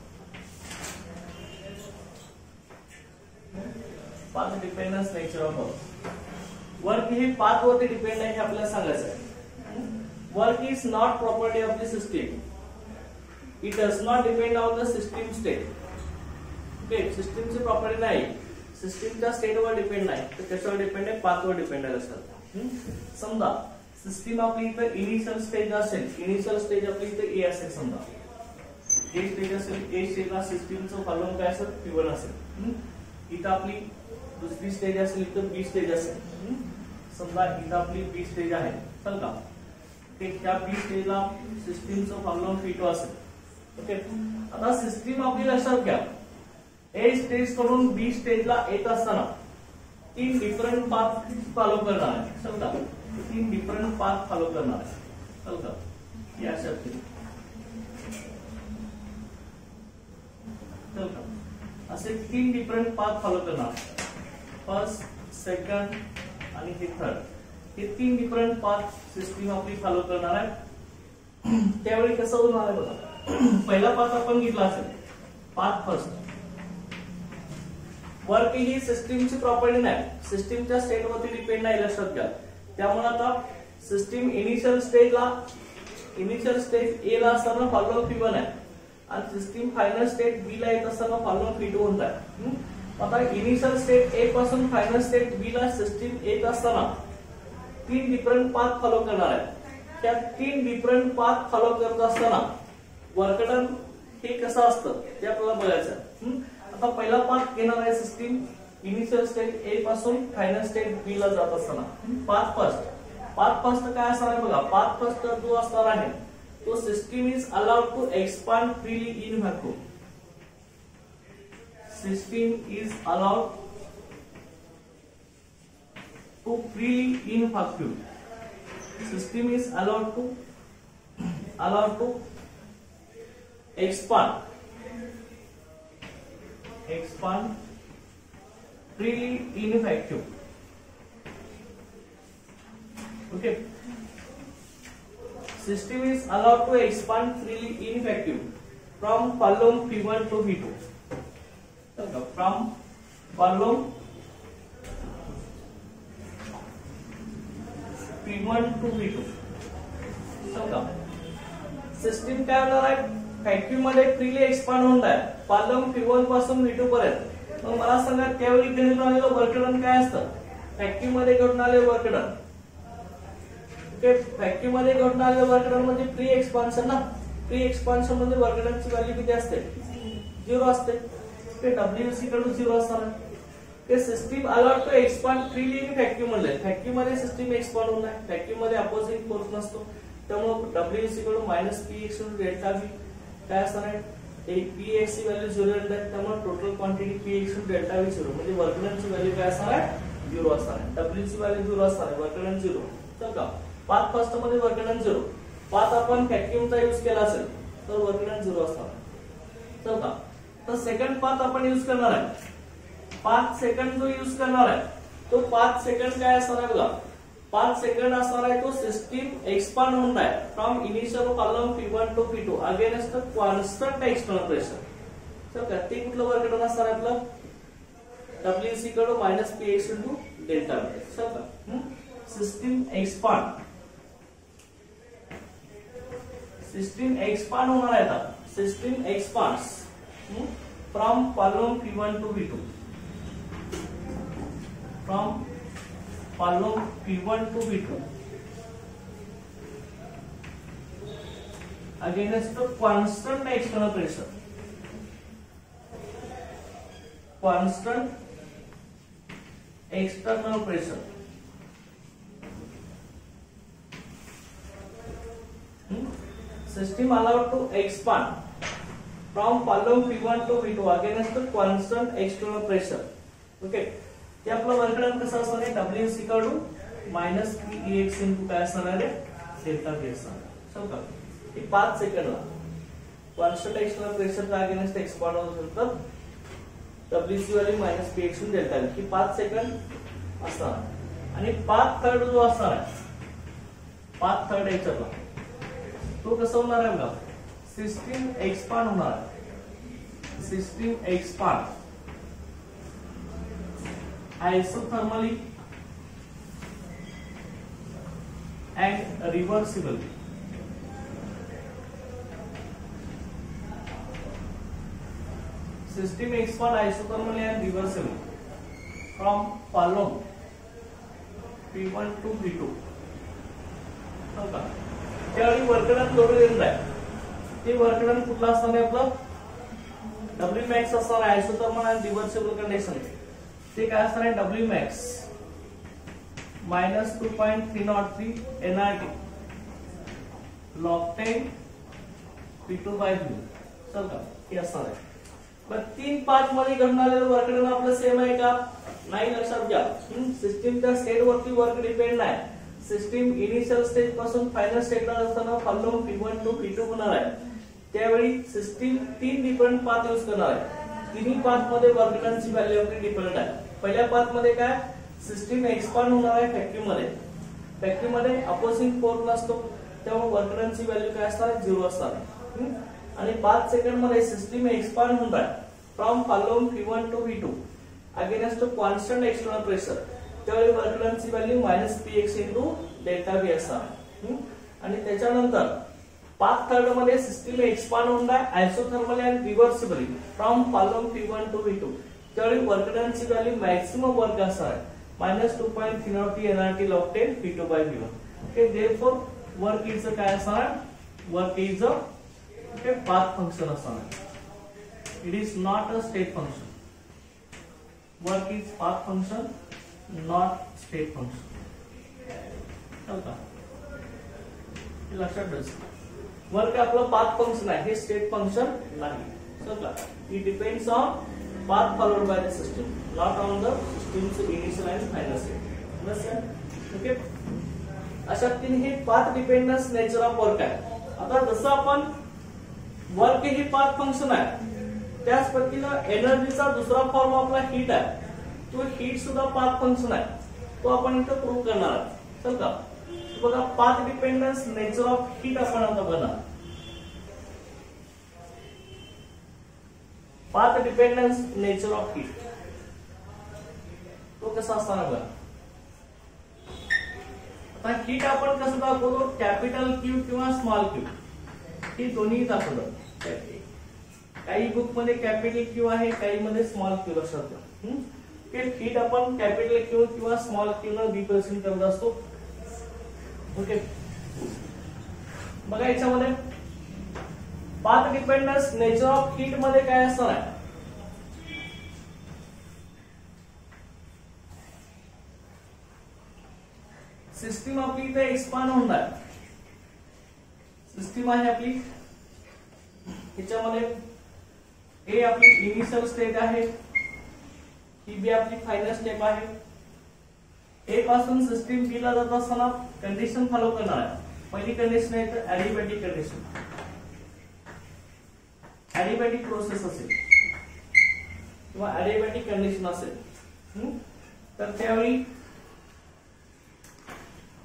path dependence nature of work work हे पाथ वरती डिपेंड आहे हे आपल्याला सांगायचं आहे work is not property of the system it does not depend on the system state okay ची प्रॉपर्टी नाही सिस्टीमच्या स्टेटवर डिपेंड नाही तर त्याच्यावर डिपेंड आहे पाथवर डिपेंड आहे समजा सिस्टीम आपली इथं इनिशियल स्टेज असेल इनिशियल स्टेज आपली इथं ए असेल समजा ए स्टेज असेल ए स्टेजला सिस्टीमचं फॉलोअन काय असेल पी असेल इथं आपली दुसरी स्टेज असेल इथं बी स्टेज असेल समजा इथं आपली बी स्टेज आहे चल का ते त्या बी स्टेजला सिस्टीमचं फॉलोअन पी टू असेल ओके आता सिस्टीम आपली लक्षात घ्या ए स्टेज कडून बी स्टेजला येत असताना तीन डिफरंट पाथ फॉलो करणार आहे समजा तीन डिफरंट पाथ फॉलो करणार आहे समजा या शब्द असे तीन डिफरंट पाथ फॉलो करणार फर्स्ट सेकंड आणि हे थर्ड हे तीन डिफरंट पाथ सिस्टीम आपली फॉलो करणार आहे त्यावेळी कसं होणार आहे बघा पहिला पाथ आपण घेतला असेल पाथ फर्स्ट वर्क ही सिस्टीमची प्रॉपर्टी नाही सिस्टीमच्या स्टेटवरती डिपेंड नाही लक्षात घ्या त्यामुळे आता सिस्टीम इनिशियल स्टेजला इनिशियल स्टेज ए ला असताना फॉलो फी वन आहे आणि सिस्टीम फायनल स्टेट बी ला येत असताना फॉलो फी टू होत आहे आता इनिशियल स्टेट ए पासून फायनल स्टेट बी ला सिस्टीम येत असताना तीन डिफरंट पाथ फॉलो करणार आहे त्या तीन डिफरंट पाथ फॉलो करत असताना वर्कडन हे कसं असतं ते आपल्याला बघायचं आता पहला पार्ट येणार आहे सिस्टीम इनिशियल स्टेट ए पासून फायनल स्टेट बी ला जात असताना पाच फर्स्ट पाच फर्स्ट काय असणार आहे बघा पाच फर्स्ट जो असणार आहे तो system is allowed to expand freely in vacuum system is allowed to freely in vacuum system is allowed to allowed to expand expand freely in a vacuum. okay system is allowed to expand freely in vacuum from column p1 to p2 so from column p1 to p2 समजा सिस्टीम System can आहे फॅक्टरी मध्ये फ्रीली एक्सपांड होऊन आहे पालम फिवन पासून मिटू पर्यंत मग मला सांगा त्यावेळी घडून आलेलं वर्कडन काय असतं मध्ये घडून आले वर्कडन ते फॅक्टरीमध्ये घडून वर्क वर्कडन म्हणजे प्री एक्सपान्शन ना प्री एक्सपान्शन मध्ये वर्कडनची व्हॅल्यू किती असते झिरो असते ते डब्ल्यूसी कडून झिरो असणार ते system allowed to expand freely मध्ये फॅक्टरी मध्ये सिस्टीम एक्सपांड होणार फॅक्टरीमध्ये अपोजिट फोर्स नसतो त्यामुळे डब्ल्यूसी कडून minus P X delta V काय असणार आहे पी एक्स ची व्हॅल्यू झिरो त्यामुळे total quantity P X delta V zero म्हणजे वर्कडनची व्हॅल्यू काय असणार आहे झिरो असणार आहे डब्ल्यू ची व्हॅल्यू झिरो असणार आहे वर्कडन झिरो तर का पाच फर्स्ट मध्ये वर्कडन झिरो पाच आपण व्हॅक्युमचा यूज केला असेल तर वर्कडन झिरो असणार आहे तर का तर सेकंड पाथ आपण यूज करणार आहे पाच सेकंड जो युज करणार आहे तो पाच सेकंड काय असणार आहे बघा पाच सेकंड असणार आहे तो सिस्टीम एक्सपांड होऊन आहे from initial column P one to P two असतं कॉन्स्टंट एक्सटर्नल प्रेशर तर ते कुठलं वर्कडन असणार आहे आपलं डब्ल्यू सी कडू minus P X into delta system expand system expand होणार आहे आता system expand from column P one to P two from follow p1 to p2 against the constant external pressure constant external pressure hmm? system allowed to expand from column P1 to P2 against the constant external pressure okay ते आपलं वर्कडन कसं असणार डब्ल्यू सी कडून मायनस ई एक्स इंटू काय असणार आहे डेल्टा बी असणार आहे पाच सेकंडला कॉन्स्टंट एक्सटर्नल प्रेशर काय अगेन्स्ट एक्सपांड होऊ असेल डब्ल्यू सी वाली minus P X delta V ही पाच सेकंड असणार आणि पाच थर्ड जो असणार आहे पाच थर्ड याच्यातला तो कसा होणार आहे बघा सिस्टीम एक्सपांड होणार system expand isothermally and reversible system expand isothermally and reversible from palom p1 to p2 त्यावेळी वर्कडन करून येणार आहे ते वर्कडन कुठला असणार आहे आपलं डब्ल्यू मॅक्स असणार आहे आयसोथर्मल आणि रिव्हर्सेबल कंडिशन ते काय असणार आहे W max minus two point three nought three NRT log ten P two by V चल का हे असणार आहे तीन पाच मध्ये घडणारे वर्क आपलं सेम आहे का नाही लक्षात घ्या सिस्टीमच्या स्टेट वरती वर्क डिपेंड नाही सिस्टीम इनिशियल स्टेज पासून फायनल स्टेटला असताना follow P one to P two होणार आहे त्यावेळी सिस्टीम तीन डिफरंट पाथ युज करणार आहे तिन्ही पाथ मध्ये वर्कडनची व्हॅल्यू आपली डिपेंड आहे पहिल्या पाथ मध्ये काय सिस्टीम एक्सपांड होणार आहे फॅक्टरी मध्ये फॅक्टरी मध्ये अपोजिंग फोर्स असतो तेव्हा वर्कडनची व्हॅल्यू काय असणार झिरो असणार आणि पाच सेकंड मध्ये सिस्टीम एक्सपांड होणार आहे from पालोम V one to V two against constant external pressure त्यावेळी वर्कडनची value minus P X into delta V असणार आणि त्याच्यानंतर पाच थर्ड मध्ये सिस्टीम एक्सपांड होऊन by isothermal and reversible from column P one to V two त्यावेळी वर्क डनची व्हॅल्यू मॅक्सिमम वर्क असा आहे minus two point three nought T NRT log ten P two by V okay therefore work is काय असणार work is a okay path function असणार it is not a state function work is path function not state function लक्षात ठेवा वर काय आपलं पाथ फंक्शन आहे हे स्टेट फंक्शन नाही समजा it depends on path followed by the system not on the सिस्टमचं initial and final state okay अशा तीन हे path dependence nature of work आहे आता जसं आपण वर्क हे पाथ फंक्शन आहे त्याच पद्धतीनं एनर्जीचा दुसरा फॉर्म आपला हीट आहे तो हीट सुद्धा पाथ फंक्शन आहे तो आपण इथं प्रूव्ह करणार आहोत चल का बघा path dependence nature of heat असणार होता बघा path dependence nature of heat तो कसा असताना बघा आता हीट आपण कसं दाखवतो कॅपिटल क्यू किंवा स्मॉल क्यू ही दोन्ही दाखवतो काही बुक मध्ये कॅपिटल क्यू आहे काही मध्ये स्मॉल क्यू लक्षात ठेवा हीट आपण कॅपिटल क्यू किंवा स्मॉल क्यू न रिप्रेझेंट करत असतो ओके बघा याच्यामध्ये path dependence nature of heat मध्ये काय असणार आहे सिस्टीम आपली इथे एक्सपांड होणार सिस्टीम आहे आपली याच्यामध्ये ए आपली इनिशियल स्टेट आहे ही बी आपली फायनल स्टेप आहे ए पासून सिस्टीम बी ला जात असताना कंडिशन फॉलो करणार आहे पहिली कंडिशन आहे तर ऍडिबॅटिक कंडिशन ऍडिबॅटिक प्रोसेस असेल किंवा ऍडिबॅटिक कंडिशन असेल तर त्यावेळी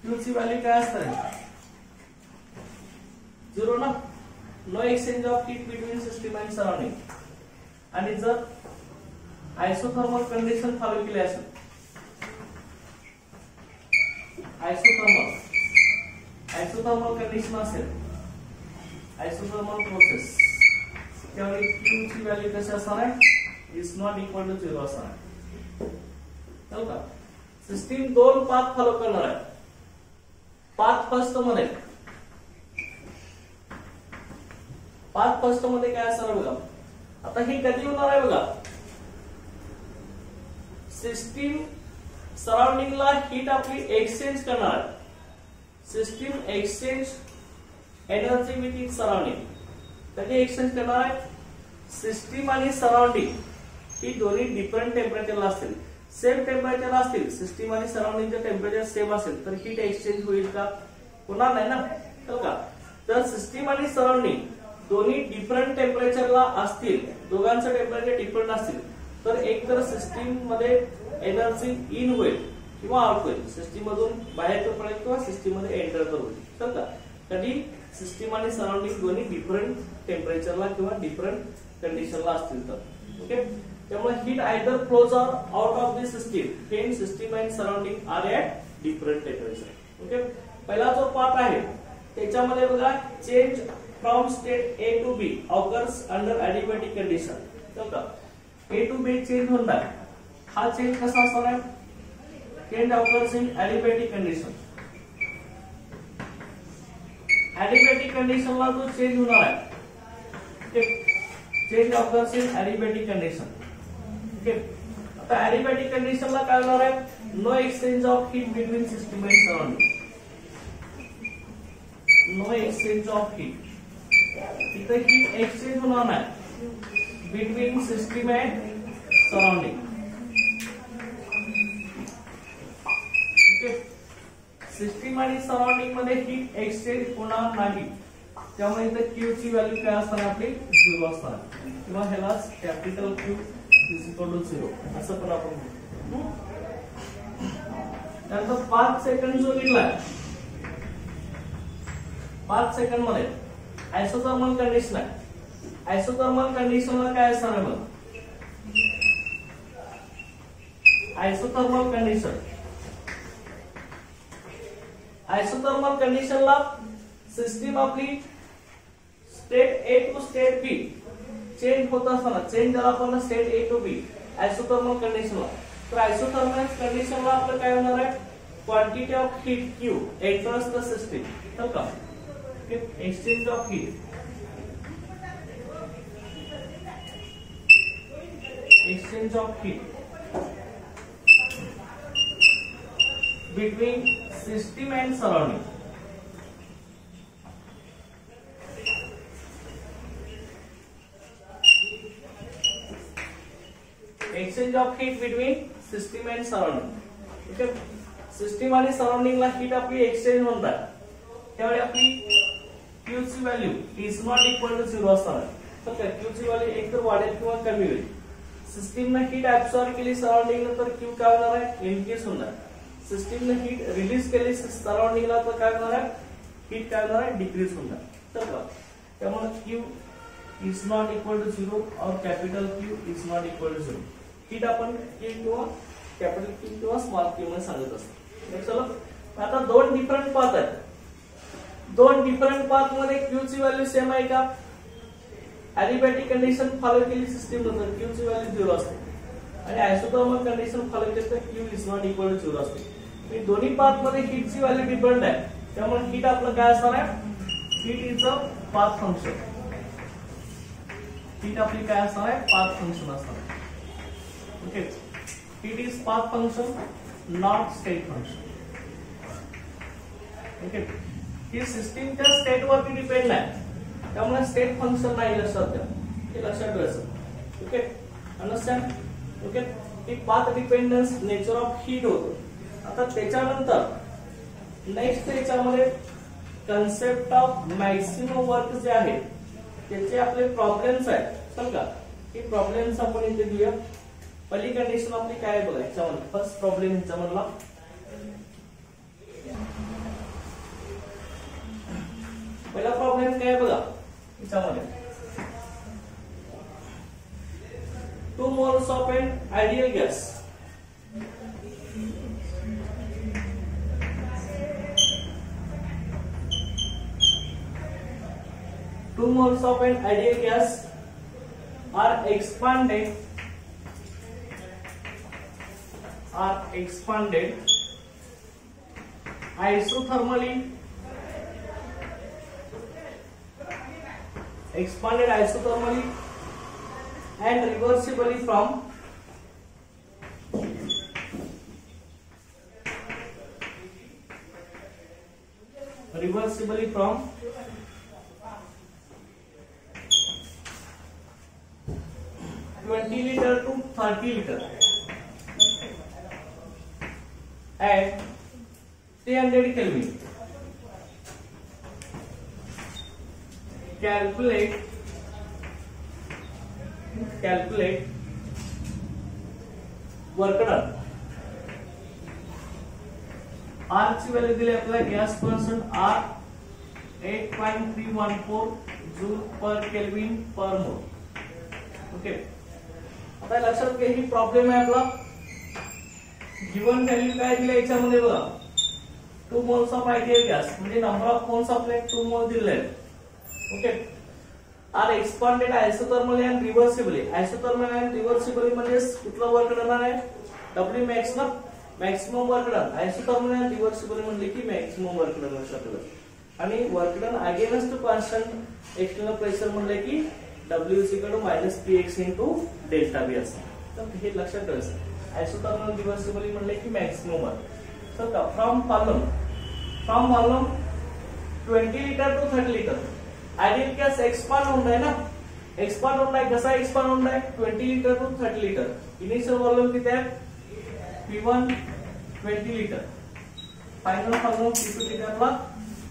क्यूची व्हॅल्यू काय असतात झिरो ना no exchange of heat between system and surrounding आणि जर आयसोथर्मल कंडिशन फॉलो केली असेल आयसोथर्मल आयसोथर्मल कंडिशन असेल आयसोथर्मल प्रोसेस त्यावेळी क्यू ची व्हॅल्यू कशी असणार आहे is not equal to zero असणार आहे का सिस्टीम दोन पाथ फॉलो करणार आहे पाथ फर्स्ट मध्ये पाच फर्स्ट मध्ये काय असणार बघा आता हे कधी होणार आहे बघा सिस्टीम सराउंडिंगला हीट आपली एक्सचेंज करणार system exchange energy with it surrounding कधी एक्सचेंज करणार आहे सिस्टीम आणि सराउंडिंग ही दोन्ही डिफरंट टेम्परेचरला असतील सेम टेम्परेचर असतील सिस्टीम आणि सराउंडिंगचं टेम्परेचर सेम असेल तर हीट एक्सचेंज होईल का होणार नाही ना हो का तर सिस्टीम आणि सराउंडिंग दोन्ही डिफरंट टेम्परेचरला असतील दोघांचं टेम्परेचर डिफरंट असतील तर एक तर सिस्टीम मध्ये एनर्जी इन होईल किंवा आउट होईल सिस्टीम मधून बाहेर तर पडेल किंवा सिस्टीम मध्ये एंटर तर होईल तर कधी सिस्टीम आणि सराउंडिंग दोन्ही डिफरंट टेम्परेचरला किंवा डिफरंट कंडिशनला असतील तर ओके त्यामुळे heat either flows or out of the system when system and surrounding are at different temperature okay पहिला जो पार्ट आहे त्याच्यामध्ये बघा change from state A to B occurs under adiabatic condition A to B change होणार हा चेंज कसा असणार आहे टेंड occurs in adiabatic condition adiabatic कंडिशनला जो तो चेंज होणार आहे change occurs in adiabatic condition ठीक आता ऍलिबॅटिक कंडिशनला काय होणार आहे no exchange of heat between system and surrounding no exchange of heat तिथे हीट एक्सचेंज होणार नाही between system and surrounding system आणि सराउंडिंग मध्ये हीट एक्सचेंज होणार नाही त्यामुळे इथं क्यू ची व्हॅल्यू काय असणार आपली झिरो असणार किंवा ह्याला कॅपिटल क्यू टू झिरो असं पण आपण त्यानंतर पाच सेकंड जो दिलाय पाच सेकंड मध्ये आयसोथर्मल कंडिशन आहे आयसोथर्मल कंडिशनला काय असणार मग आयसोथर्मल कंडिशन आयसोथर्मल कंडिशनला सिस्टीम आपली state A to state B change होत असताना चेंज झाला आपण state A to B isothermal कंडिशनला तर आयसोथर्मल कंडिशनला आपलं काय होणार आहे quantity of heat Q enters the system तर का exchange of heat exchange of heat between system and surrounding exchange of heat between system and surrounding okay system आणि सराउंडिंगला हीट आपली एक्सचेंज म्हणतात त्यावेळी आपली क्यूची value is not equal to zero असणार तर क्यूची व्हॅल्यू एक तर वाढेल किंवा कमी होईल सिस्टीमनं हीट ऍब्सॉर्ब केली सराउंडिंगला तर क्यू काय होणार आहे इनक्रीज होणार सिस्टीमने हीट रिलीज केली सराउंडिंगला निघाला तर काय होणार आहे हीट काय होणार डिक्रीज होणार तर त्यामुळे Q is not equal to zero और capital Q is not equal to zero heat आपण के किंवा कॅपिटल क्यू किंवा स्मॉल क्यू मध्ये सांगत असतो चलो आता दोन डिफरंट पाथ आहेत दोन डिफरंट पाथ मध्ये क्यू ची व्हॅल्यू सेम आहे का अॅलिबॅटिक कंडिशन फॉलो केली सिस्टीम क्यू ची व्हॅल्यू झिरो असते आणि आयसोथॉर्मल कंडिशन फॉलो केली तर Q is not equal to zero असते हे दोन्ही पाथ मध्ये हीटची व्हॅल्यू डिपेंड आहे त्यामुळे हिट आपलं काय असणार आहे heat is a path function heat आपली काय असणार आहे पाथ फंक्शन असणार okay heat is path function not state function okay he system त्या स्टेटवरती डिपेंड आहे त्यामुळे स्टेट फंक्शन नाही लक्षात द्या हे लक्षात ठेवायचं okay understand okay he path dependence nature of heat होतो आता त्याच्यानंतर नेक्स्ट याच्यामध्ये कन्सेप्ट ऑफ मॅक्सिमम वर्क जे आहे त्याचे आपले प्रॉब्लेम्स आहेत चल का हे प्रॉब्लेम्स आपण इथे घेऊया पहिली कंडिशन आपली काय बघा याच्यामध्ये फर्स्ट प्रॉब्लेम ह्याच्यामधला पहिला प्रॉब्लेम काय बघा याच्यामध्ये two moles of an ideal gas two moles of an ideal gas are expanded are expanded isothermally expanded isothermally and reversibly from reversibly from 20 liter to 30 liter at 300 Kelvin. Calculate calculate work done. R ची व्हॅल्यू दिली आपल्याला gas constant R eight point three one four joule per kelvin per mole okay आता लक्षात घ्या ही प्रॉब्लेम आहे आपला जीवन व्हॅल्यू काय दिलं याच्यामध्ये बघा two moles of ideal gas म्हणजे नंबर ऑफ मोल्स आपले टू मोल दिले okay are expanded isothermal and reversibly isothermal and reversible म्हणजे कुठलं वर्क करणार आहे डब्ल्यू मॅक्स ना maximum work done isothermal and reversible म्हणले की मॅक्सिमम वर्क डन लक्षात आणि work done to constant external pressure म्हणले की W is equal to minus P X into delta V असं तर हे लक्षात ठेवायचं आयसोथर्मल रिव्हर्सिबली म्हणले की मॅक्सिमम आहे तर फ्रॉम पालम from Palam twenty litre to thirty litre ideal gas expand होऊन आहे ना एक्सपांड होऊन आहे कसा एक्सपांड होऊन आहे twenty litre to thirty litre initial volume किती आहे P one twenty litre final volume P two लिटरला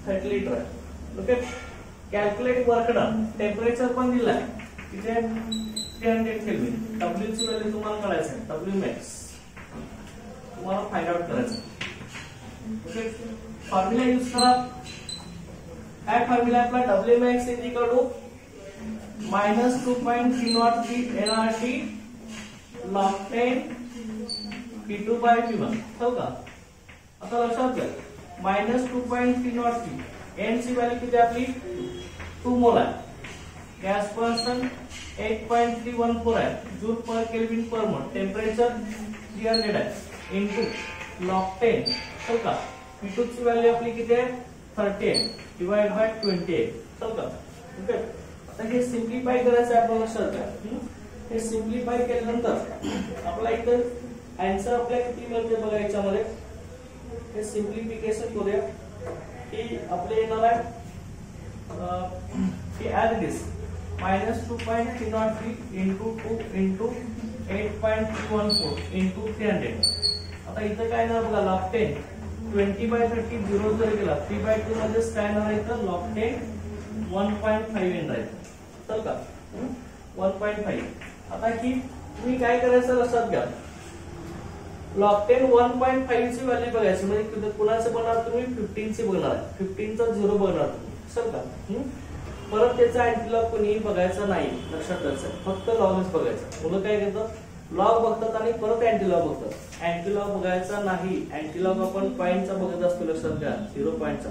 thirty litre आहे okay calculate work done temperature पण दिलाय तिथे थ्री हंड्रेड केल्विन डब्ल्यू ची व्हॅल्यू तुम्हाला कळायचं आहे डब्ल्यू मॅक्स तुम्हाला फाइंड आउट करायचं ओके फॉर्म्युला यूज करा काय फॉर्म्युला आपला W max is equal to minus two point three nought three N R T log ten P two by P one ठेवू का आता लक्षात घ्या minus two point three nought three N ची व्हॅल्यू किती आपली टू मोल आहे gas person eight point three one four आहे joule per kelvin per mole temperature three hundred आहे इंटू लॉक टेन चल का इंटू ची व्हॅल्यू आपली किती आहे थर्टी आहे डिवाइड बाय ट्वेंटी एट चल का ओके आता हे सिम्प्लिफाय करायचं आहे आपल्याला लक्षात घ्या हे सिम्प्लिफाय केल्यानंतर आपला इथं आन्सर आपल्या किती मिळते बघा याच्यामध्ये हे सिम्प्लिफिकेशन करूया की आपले येणार आहे की as it is minus two point three not three into two into eight point three one four into three hundred आता इथं काय येणार बघा log ten twenty by thirty zero जर गेला थ्री बाय टू मध्येच काय येणार आहे तर log ten one point five येणार आहे चल का वन पॉईंट फाईव्ह आता ही तुम्ही काय करायचं लक्षात घ्या टेन वन पॉईंट ची व्हॅल्यू बघायची म्हणजे कुणाचं बघणार तुम्ही ची बघणार फिफ्टीनचा झिरो बघणार तुम्ही का परत त्याचा अँटीलॉग कोणीही बघायचा नाही लक्षात ठेवायचं फक्त लॉगच बघायचा मुलं काय करतात लॉग बघतात आणि परत अँटीलॉग बघतात अँटीलॉग बघायचा नाही अँटीलॉग आपण पॉईंटचा बघत असतो लक्षात घ्या झिरो पॉईंटचा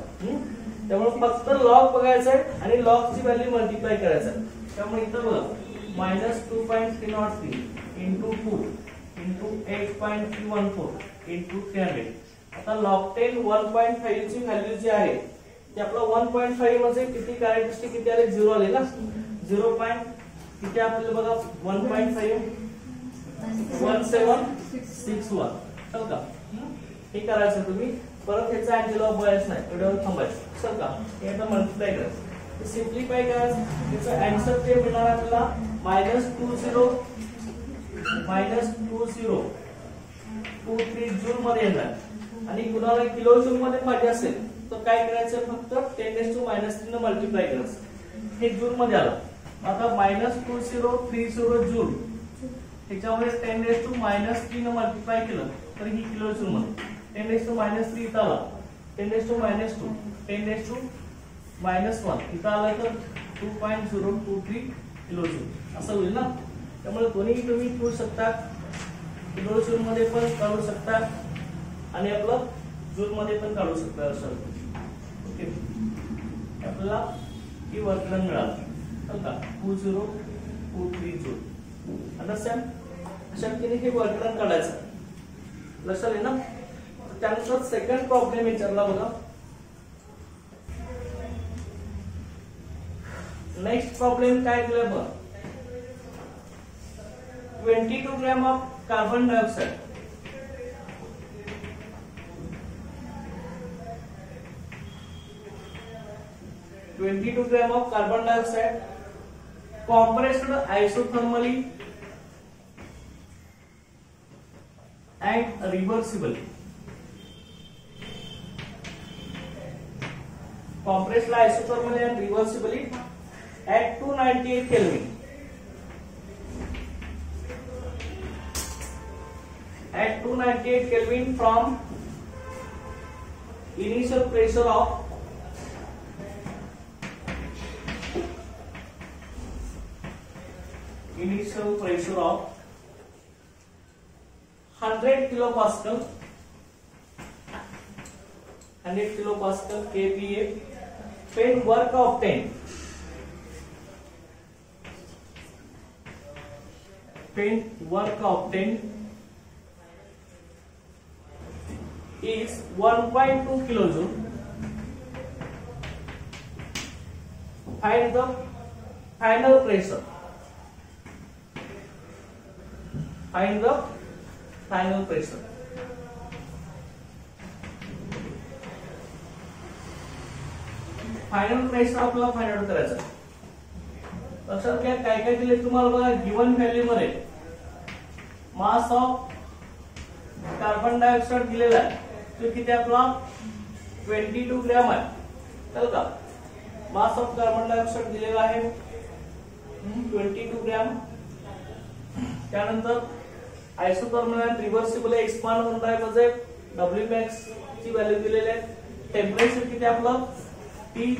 त्यामुळे फक्त लॉग बघायचा आहे आणि लॉगची व्हॅल्यू मल्टिप्लाय करायचा आहे त्यामुळे इथं बघ minus two point three nought three into two into eight point three one four into three hundred आता log ten one point five ची व्हॅल्यू जी आहे ती आपला वन पॉईंट फाईव्ह मध्ये किती कॅरेक्टरिस्टिक किती आले झिरो आले ना झिरो पॉईंट किती आपल्याला बघा one point five one seven six one चल का हे करायचं तुम्ही परत ह्याचा अँजेल ऑफ बॉयस नाही एवढ्यावर थांबायचं चल का हे आता मल्टिप्लाय करायचं सिम्प्लिफाय करायचं त्याचं अँसर ते मिळणार आपल्याला minus two zero minus two zero two three joule मध्ये येणार आणि कुणाला किलो जून मध्ये पाहिजे असेल तर काय करायचं फक्त ten s to minus three न मल्टिप्लाय करायचं हे जून मध्ये आलं आता minus two zero three zero joule ह्याच्यामध्ये ten s to minus three न मल्टिप्लाय केलं तर ही किलो जून मध्ये ten s to minus three इथं आला ten s to minus two ten s to minus one इथं आलं तर two point zero two three kilo joule असं होईल ना त्यामुळे कोणीही तुम्ही ठेवू शकता डोळसूर मध्ये पण काढू शकता आणि आपलं जून मध्ये पण काढू शकता असं ओके आपल्याला ही वर्तन मिळालं का two zero two three zero understand अशा हे वर्तन काढायचं लक्षात आहे ना त्यानंतर सेकंड प्रॉब्लेम विचारला बघा नेक्स्ट प्रॉब्लेम काय दिला बघ 22 gram of carbon dioxide twenty two gram of carbon dioxide compressed isothermally and reversible. Compressed isothermally and reversibly at 298 Kelvin. at 298 Kelvin from initial pressure of initial pressure of 100 kilopascal 100 kilopascal kPa when work obtained when work obtained is 1.2 kilojoule. Find the final pressure. Find the final pressure. Final price आपल्याला फाइंड आउट अच्छा लक्षात घ्या काय काय दिले तुम्हाला बघा गिवन व्हॅल्यू मध्ये मास ऑफ कार्बन डाइऑक्साइड दिलेला आहे तो किती आपला ट्वेंटी टू ग्रॅम आहे चल का मास ऑफ कार्बन डायऑक्साईड दिलेला आहे ट्वेंटी टू ग्रॅम त्यानंतर आयसोथर्मल रिव्हर्सिबल एक्सपान म्हणता डब्ल्यू मॅक्स ची व्हॅल्यू दिलेली आहे टेम्परेचर किती आपलं T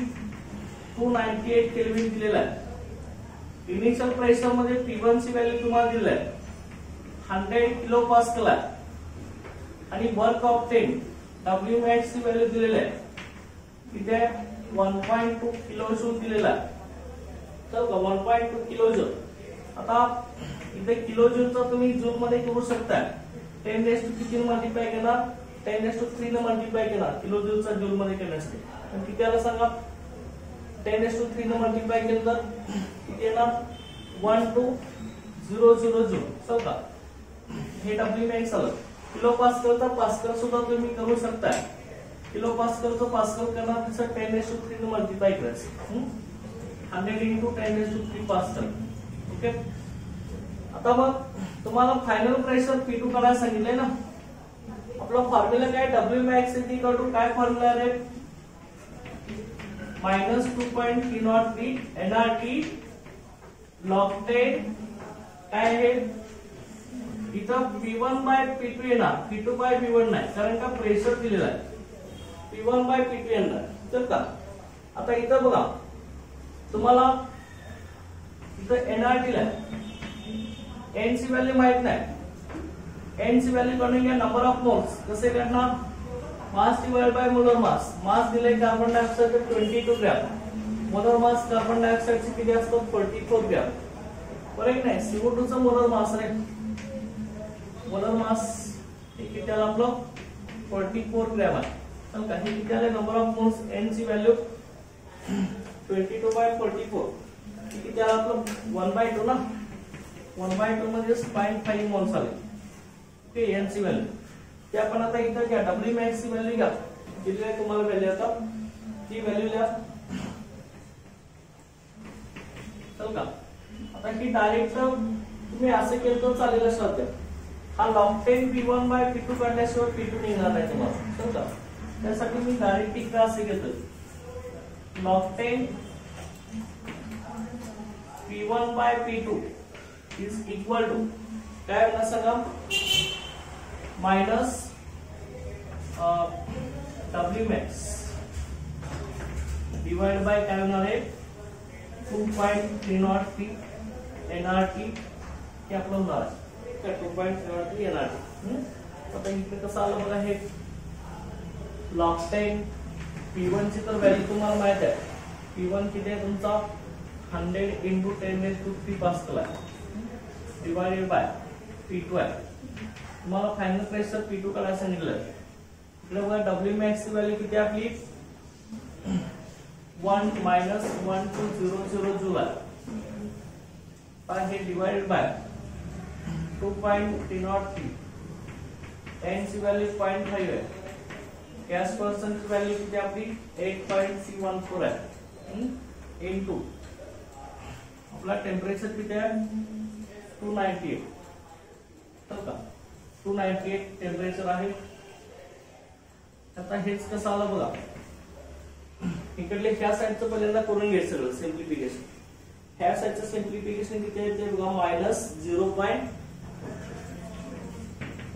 two ninety eight kelvin दिलेला आहे इनिशियल प्रेशर मध्ये टी वन ची व्हॅल्यू तुम्हाला दिलेला आहे हंड्रेड किलो पास केला आहे आणि work of ten W max ची व्हॅल्यू दिलेली आहे इथे one point two kilo joule दिलेला आहे तर one point two kilo joule आता इथे किलो जूनचा तुम्ही जून मध्ये करू शकता टेन डेज टू किती मल्टीप्लाई केला टेन डेज टू थ्री ने केला किलो जूनचा जून मध्ये असते पण किती आला सांगा टेन डेज टू थ्री ने केलं तर किती येणार one two zero zero zero चौदा हे डब्ल्यू मॅक्स आलं किलो पास्कलचा पास्कर सुद्धा तुम्ही करू शकता किलो पास्कलचं पास्कल करणार त्याचं ten s to three multiply करायचं hundred into ten s to three pascal okay आता मग तुम्हाला फायनल प्रेशर पी टू काढायला सांगितलंय ना आपला फॉर्म्युला काय डब्ल्यू मॅक्स इक्वल टू काय फॉर्म्युला रे minus two point three nought B N R T log ten काय आहे इथं P one by P two येणार P two by P one नाही कारण का प्रेशर दिलेला आहे P one by P two येणार तर का आता इथं बघा तुम्हाला इथं एनआर ला एन ची व्हॅल्यू माहित नाही एन ची व्हॅल्यू काढून नंबर ऑफ मोल्स कसे करणार mass divide by molar mass mass दिले carbon dioxide twenty two gram molar mass carbon चे किती असतो फोर्टी फोर ग्रॅम बरं नाही सीओ टू चा मोलर मास आहे molar mass forty four gram है number of moles N C value twenty two by forty four किती वन बाय टू ना वन बाय टू म्हणजे पॉईंट फाइव मोल्स आले ओके एन सी वैल्यू आता इथं घ्या डब्ल्यू मॅक्स ची व्हॅल्यू घ्या किती तुम्हाला आता वैल्यू व्हॅल्यू चल का आता डायरेक्ट तुम्हें असं केलं हा log ten P one by P two काढल्याशिवाय P two निघणार का डायरेक्ट इकडे असे P one by P two is equal to क्या होणार डब्ल्यू मॅक्स डिवाइड बाय काय two three nought P N R T हे का टू पॉइंट सेव्हन टू येणार आता इथे कसं आलं बघा हे लॉक टाइम पी वन ची तर व्हॅल्यू तुम्हाला माहित आहे पी वन किती आहे तुमचा hundred into ten raise to three pascal आहे डिवायडेड बाय पी टू आहे तुम्हाला फायनल प्रेशर पी टू काढायला सांगितलं इकडे बघा डब्ल्यू मॅक्सची व्हॅल्यू किती आहे आपली one minus one two zero zero zero आहे हे divided by two point T nought three N ची व्हॅल्यू पॉईंट फाईव्ह आहे गॅस पर्सनची व्हॅल्यू किती आपली eight point C one four आहे इन टू आपला टेम्परेचर कितना है टू नाइनटी एट तर का टू नाइनटी एट टेम्परेचर आहे आता हेच कसं आलं बघा इकडले ह्या साईडचं पहिल्यांदा करून घ्यायचं सगळं सिम्प्लिफिकेशन ह्या साईडचं सिम्प्लिफिकेशन किती आहे ते बघा minus zero point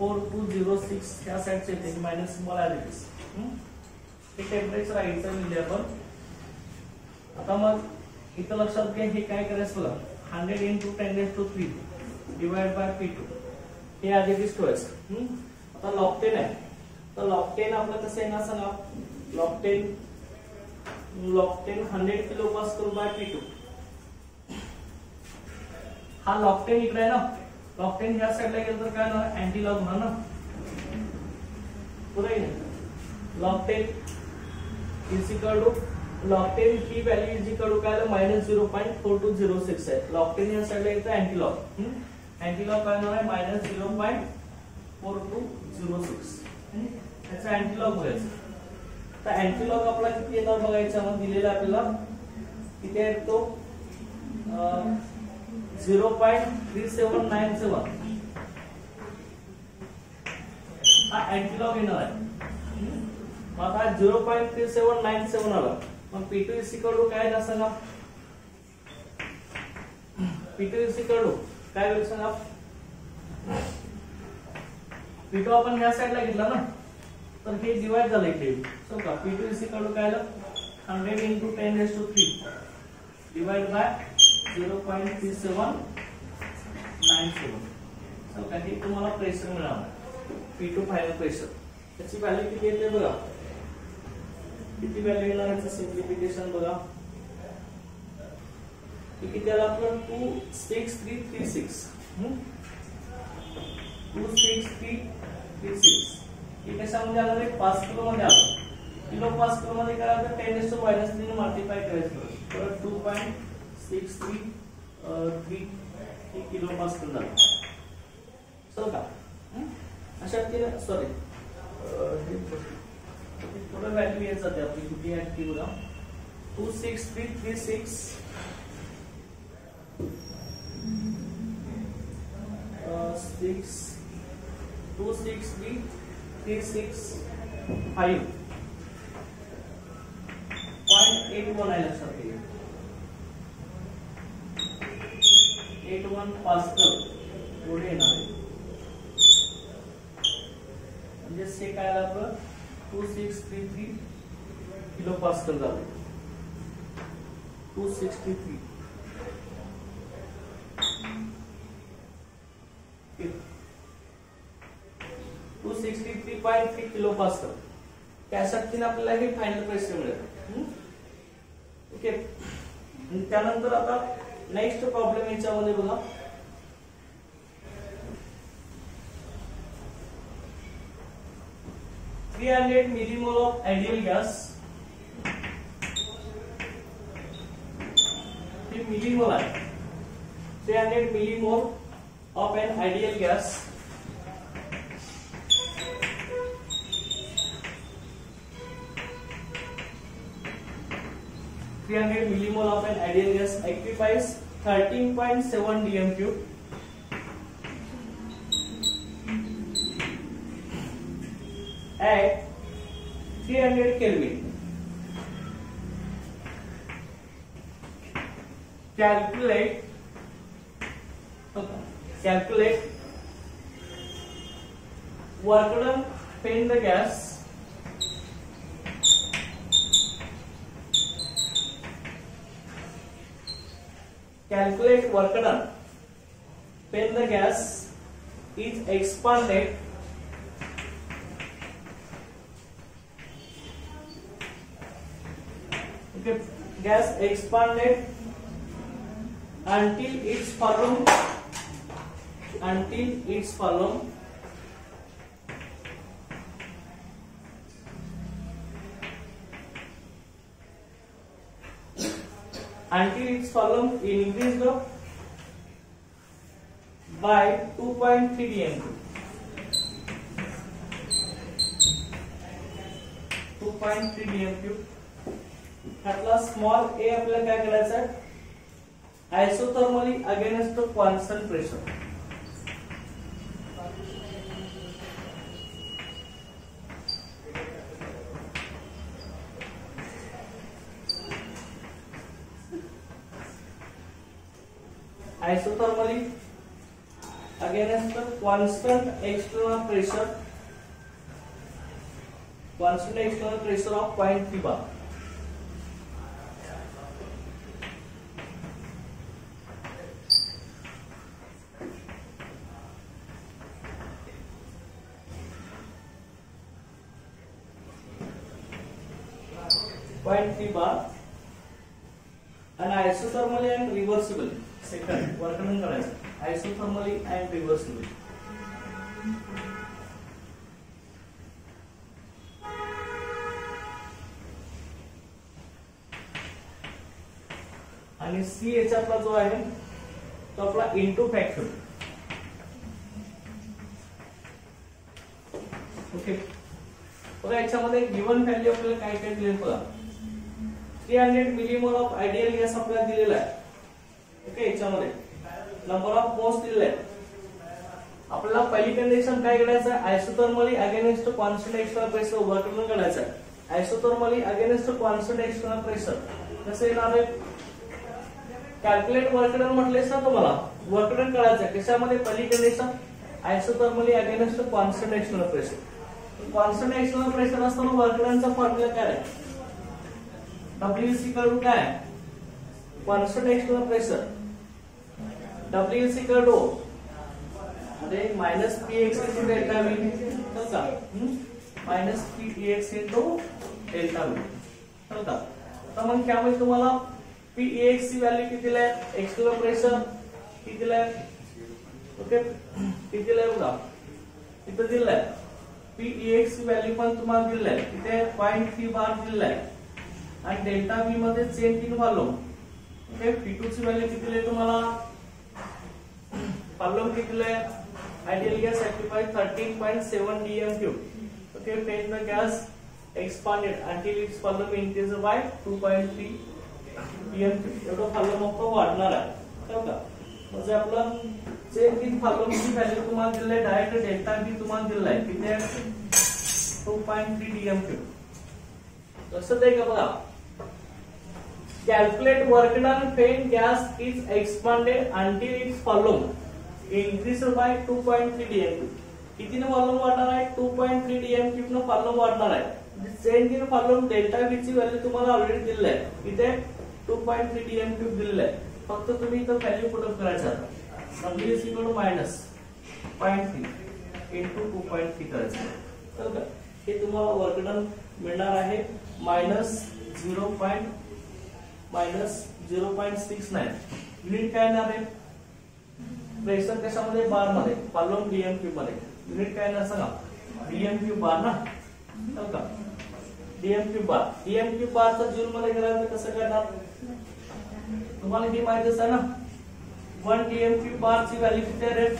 four two zero six ह्या साईडचे येते मायनस मोलॅलिटीज हे टेम्परेचर आहे इथं लिहिले आपण आता मग इथं लक्षात घ्या हे काय करायचं hundred into ten raise to three divide by P two हे आधी डिस्टोयस आता लॉकटेन आहे तर लॉकटेन आपलं कसं ना सांगा log ten log ten hundred kilo pass करू बाय पी टू हा लॉकटेन इकडे आहे ना टेन या साईडला गेलं तर काय होणार अँटी लॉग होणार ना पुन्हा log ten is equal to ten he value is equal to काय minus zero point four two zero six आहे टेन या साईडला येतं अँटी लॉग अँटी लॉग काय होणार आहे minus zero point four two zero six त्याचा अँटी लॉग होईल तर अँटी लॉग आपला किती येणार बघायचा मग दिलेला आपल्याला किती आहे तो zero point three seven nine seven हा अँटीलॉग येणार आहे मग आता zero point three seven nine seven आला मग पी कडू काय ना सांगा पी कडू काय वेळ सांगा पी टू आपण ह्या साईडला घेतला ना तर हे डिवाइड झालं इथे सो का पी टू कडू काय hundred into ten s to three divide by zero point three seven nine seven चौकाठी तुम्हाला प्रेशर मिळाला पी टू फायनल प्रेशर त्याची व्हॅल्यू किती येते बघा किती व्हॅल्यू येणार याचं सिम्प्लिफिकेशन बघा किती त्याला आपलं two six three three six two six three three six हे कशामध्ये आलं ते पाच किलोमध्ये आलं किलो पाच किलोमध्ये करायचं ten s to minus three multiply करायचं परत two point six three three kilo pass झालं चल का अशा ते सॉरी थोडं व्हॅल्यू येत जाते आपली किती ऍक्टिव्ह बघा two six three three six six two six three three six five point eight one आहे लक्षात येईल एट वन पास एवढे येणार म्हणजे से काय आलं आपलं two six three three kilo pascal झालं two six three three two sixty three point three kilo pascal त्यासाठी आपल्याला हे फायनल प्रेशर मिळेल ओके त्यानंतर आता नेक्स्ट प्रॉब्लेम याच्यामध्ये बघा three hundred millimole of ideal gas millimole आहे three hundred millimole of N ideal gas three hundred millimole of N ideal gas occupies 13.7 dm cube. At 300 Kelvin. Calculate work done. Fan the gas calculate work done when the gas is expanded okay, gas expanded until its volume until its volume आणखी रिक्स column in English though by two point three D M two two point three D M cube ह्यातला small A आपल्याला काय करायचं आहे isothermally against constant pressure constant external pressure constant external pressure of point P bar आणि सी आपला जो आहे तो आपला इंटू फॅक्टर ओके बघा याच्यामध्ये गिवन व्हॅल्यू आपल्याला काय काय दिले बघा three hundred millimole of ideal gas आपल्याला दिलेला आहे ओके याच्यामध्ये नंबर ऑफ पोस्ट दिलेला आहे आपल्याला पहिली कंडिशन काय करायचं आहे isothermally against constant extra pressure उभा करून काढायचं आहे isothermally against constant extra pressure कसं येणार आहे कॅल्क्युलेट वर्कडन म्हटलेस ना तुम्हाला वर्कडन कळायचं कशामध्ये पलीकडेचं isothermally against constant external pressure constant external pressure असताना वर्कडनचा फॉर्म्युला काय डब्ल्यू इक्वल टू काय constant external pressure W equal to म्हणजे minus P X into delta V minus P X into delta V कळता तर मग त्यामुळे तुम्हाला पी एक्स ची व्हॅल्यू कितीला आहे एक्सुलर प्रेशर कितीला आहे ओके कितीला आहे बघा इथं दिलंय पी एक्स ची व्हॅल्यू पण तुम्हाला दिलंय इथे पॉईंट थ्री बार दिलाय आणि डेल्टा बी मध्ये चेन तीन पालो ओके पी टू ची व्हॅल्यू किती आहे तुम्हाला पालो किती आहे ideal gas occupied thirteen point seven DM cube okay then the gas expanded until its volume two point three PMP एवढं फाल्गम हप्ता वाढणार आहे का म्हणजे आपलं जे की फाल्गमची व्हॅल्यू तुम्हाला दिलंय डायरेक्ट डेल्टा बी तुम्हाला दिलाय किती आहे टू पॉईंट थ्री डीएमक्यू लक्षात आहे का बघा calculate work done when gas is expanded until its volume increase by two point three DM cube कितीनं volume वाढणार आहे टू पॉईंट थ्री डीएमक्यू न फॉलोम वाढणार आहे change in volume delta V ची व्हॅल्यू तुम्हाला ऑलरेडी दिली आहे इथे two point three D M cube दिलेला आहे फक्त तुम्ही इथं व्हॅल्यू पुटअप करायचा आता minus point three into two point three करायचं का हे तुम्हाला वर्कडन मिळणार आहे minus zero point minus zero point six nine unit काय येणार आहे प्रेशर कशामध्ये बार मध्ये कॉलम डीएम क्यू मध्ये युनिट काय येणार सांगा डीएम क्यू बार ना DM cube bar DM cube तर जून मध्ये गेला कसं करणार तुम्हाला हे माहित असा ना वन डीएमक्यू बार ची व्हॅल्यू किती आहे रेट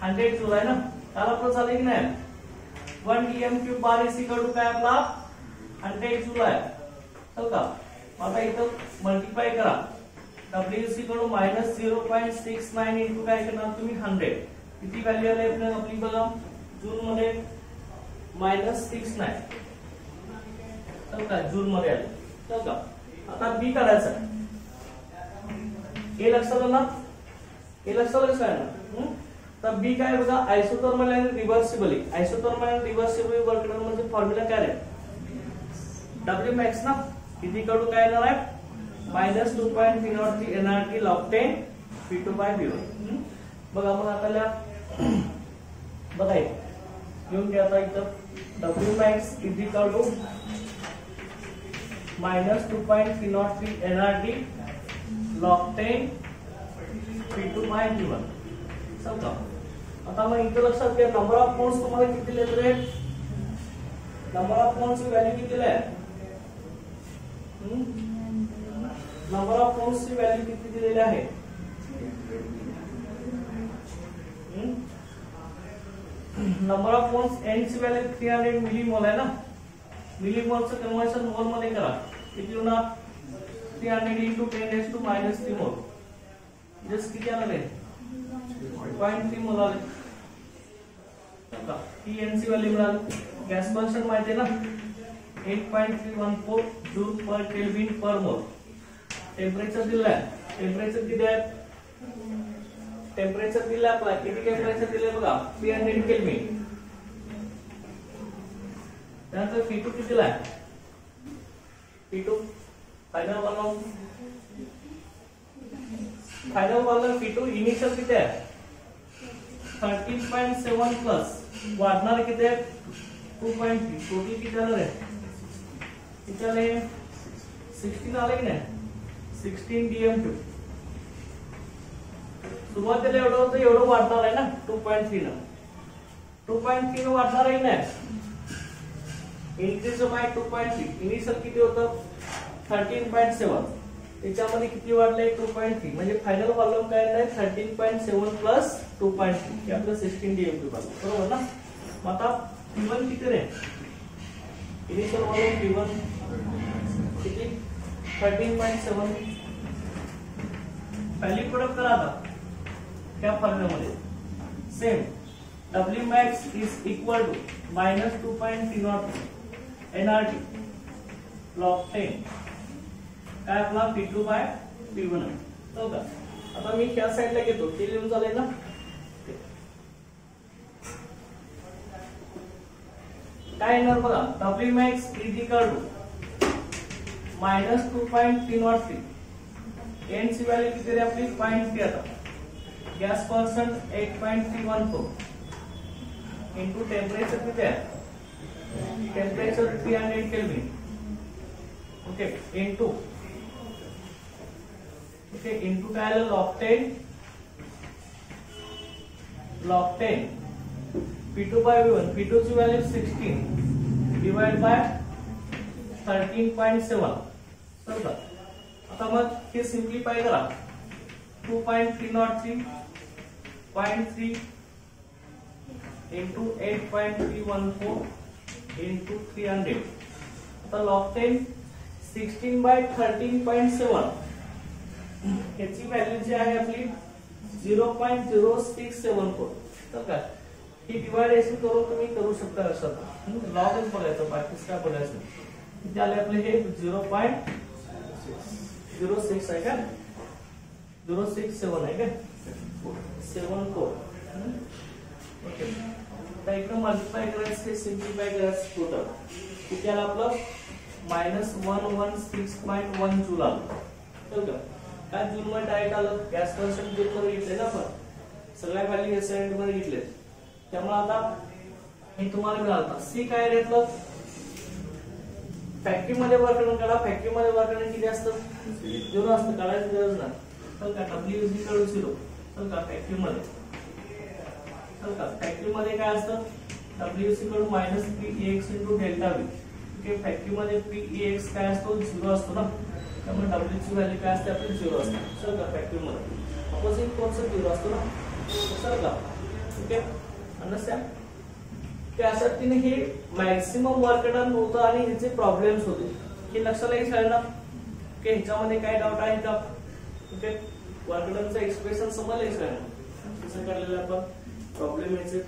हंड्रेड किलो आहे ना त्याला आपलं चालेल की नाही वन डीएमक्यू बार सी कडू काय आपला हंड्रेड किलो आहे हो का आता इथं मल्टिप्लाय करा डब्ल्यू सी कडून minus zero point six nine into काय करणार तुम्ही हंड्रेड किती व्हॅल्यू आले आपल्या आपली बघा जून मध्ये मायनस सिक्स नाईन का जून मध्ये आले का आता बी काढायचं हे लक्षात आला हे लक्षात आलं काय तर बी काय बघा isothermal and reversible isothermal and reversible work म्हणजे फॉर्म्युला काय आहे डब्ल्यू मॅक्स म्हणजे ना किती कडून काय येणार आहे minus two point three nought three N R T log ten P two point B बघा मग आता बघा घेऊन घ्या आता इथं डब्ल्यू मॅक्स किती कडू minus two point three nought three N R D log ten P two by T one समजा आता मग इथं लक्षात घ्या नंबर ऑफ पॉइंट्स तुम्हारा कि नंबर ऑफ पॉइंट्स ची वैल्यू कि नंबर ऑफ पॉइंट्स ची वैल्यू कि है नंबर ऑफ पॉइंट्स एन ची value three hundred milli mole है ना मिलीमोलचं कन्वर्शन मोल मध्ये करा it you not three hundred into ten s to minus three mole just किती आला रे पॉईंट थ्री मोल आ टी एन सी व्हॅल्यू मिळाली गॅस कॉन्स्टंट माहिती ना eight point three one four joule per kelvin per mole temperature दिल आहे टेम्परेचर किती आहे टेम्परेचर दिलं आपला किती टेम्परेचर दिल बघा थ्री हंड्रेड केल्विन त्यानंतर पी टू कितीला आहे P two final column final column P two initial किती आहे थर्टीन पॉईंट सेवन प्लस वाढणार किती आहे टू पॉईंट थ्री टोटल किती आलं किती आले सिक्स्टीन आलं की नाही सिक्स्टीन डीएम टू सुरुवातीला एवढं होतं एवढं वाढणार आहे ना टू पॉईंट थ्री ना टू पॉईंट थ्री वाढणार आहे नाही increase by two point three initial किती होतं थर्टीन पॉइंट सेवन त्याच्यामध्ये किती two point three final volume का thirteen point seven plus two point three अपने सिक्सटीन डी एम व्हॉल्यूम बरबर ना मत पी वन कि initial volume P one thirteen point seven पहली प्रोडक्ट करा था क्या फॉर्म्युलामध्ये same W max is equal to minus two point three naught NRT block ten काय आपला P two by P one आहे का आता मी ह्या साईडला घेतो ते लिहून झालंय ना काय येणार बघा W max is equal minus two point three naught three N ची व्हॅल्यू किती तरी आपली पॉईंट थ्री आता gas person eight point three one four into temperature किती आहे temperature 300 Kelvin. Okay, into okay into क्या है loctane loctane P2 by V1 P2 की वैल्यू 16 डिवाइड बाय 13.7 समजा आता मग हे सिम्प्लिफाय करा 2.303.3 into 8.314 इंटू थ्री हंड्रेड आता log ten sixteen by thirteen point seven ह्याची व्हॅल्यू जी आहे आपली zero point zero six seven four तर काय ही डिवायडेशन करून तुम्ही करू शकता लक्षात लॉगच बघायचं बाकीच काय बोलायचं किती आले आपले हे झिरो पॉईंट झिरो सिक्स आहे का झिरो सिक्स सेवन आहे का सेवन फोर ओके आता इकडं मल्टिप्लाय करायचं ते सिम्प्लिफाय करायचं होतं की त्याला आपलं minus one one six point one joule आलं बरोबर जून मध्ये डायरेक्ट आलं गॅस कन्स्टंट जूलवर घेतले ना आपण सगळ्या व्हॅल्यू एसआयडीवर घेतले त्यामुळे आता हे तुम्हाला मिळालं सी काय घेतलं फॅक्टरीमध्ये वर्क करून काढा फॅक्टरीमध्ये वर्क करणं किती असतं झिरो असतं काढायची गरज नाही तर का W is equal to zero तर का फॅक्टरीमध्ये फॅक्टरीमध्ये काय असतं डब्ल्यू सी कडून minus P X into delta V फॅक्टरीमध्ये पी एक्स e काय असतो झिरो असतो ना त्यामुळे डब्ल्यू डब्ल्यूची व्हॅल्यू काय असते आपली झिरो असते सर का फॅक्टरीमध्ये अपोजिट कोर्स झिरो असतो ना सर का ओके अंडरस्टँड त्या तिने हे मॅक्सिमम वर्क मार्केटात नव्हतं आणि ह्याचे प्रॉब्लेम्स होते हे लक्षात नाही शाळेला की ह्याच्यामध्ये काय डाऊट आहे का ओके मार्केटांचं एक्सप्रेशन समजलं शाळेला आपण प्रॉब्लेम यायचे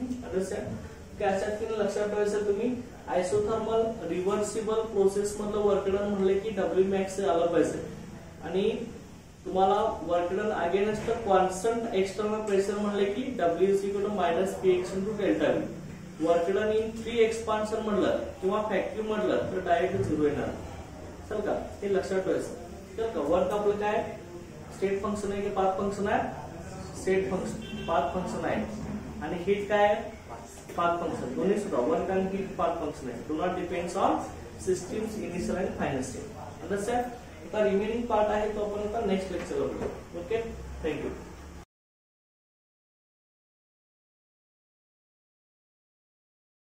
अंडरस्टँड लक्षात ठेवायचं तुम्ही आयसोथर्मल रिव्हर्सिबल प्रोसेस मधलं वर्कडन म्हणले की डब्ल्यू मॅक्स आलं पाहिजे आणि तुम्हाला work done against constant external pressure म्हणले की डब्ल्यू सी कडून minus P X to delta V work done in free expansion म्हणलं किंवा फॅक्टरी म्हणलं तर डायरेक्ट झिरो येणार चल का हे लक्षात ठेवायचं चल का वर्क आपलं काय स्टेट फंक्शन आहे की पाच फंक्शन आहे स्टेट फंक्शन पाच फंक्शन आहे आणि हेच काय आहे पार्क फंक्शन दोन्ही सुद्धा वर्क आणि हिट फंक्शन आहे do not depends on systems initial and final state understand आता रिमेनिंग पार्ट आहे तो आपण आता नेक्स्ट लेक्चर ओके थँक्यू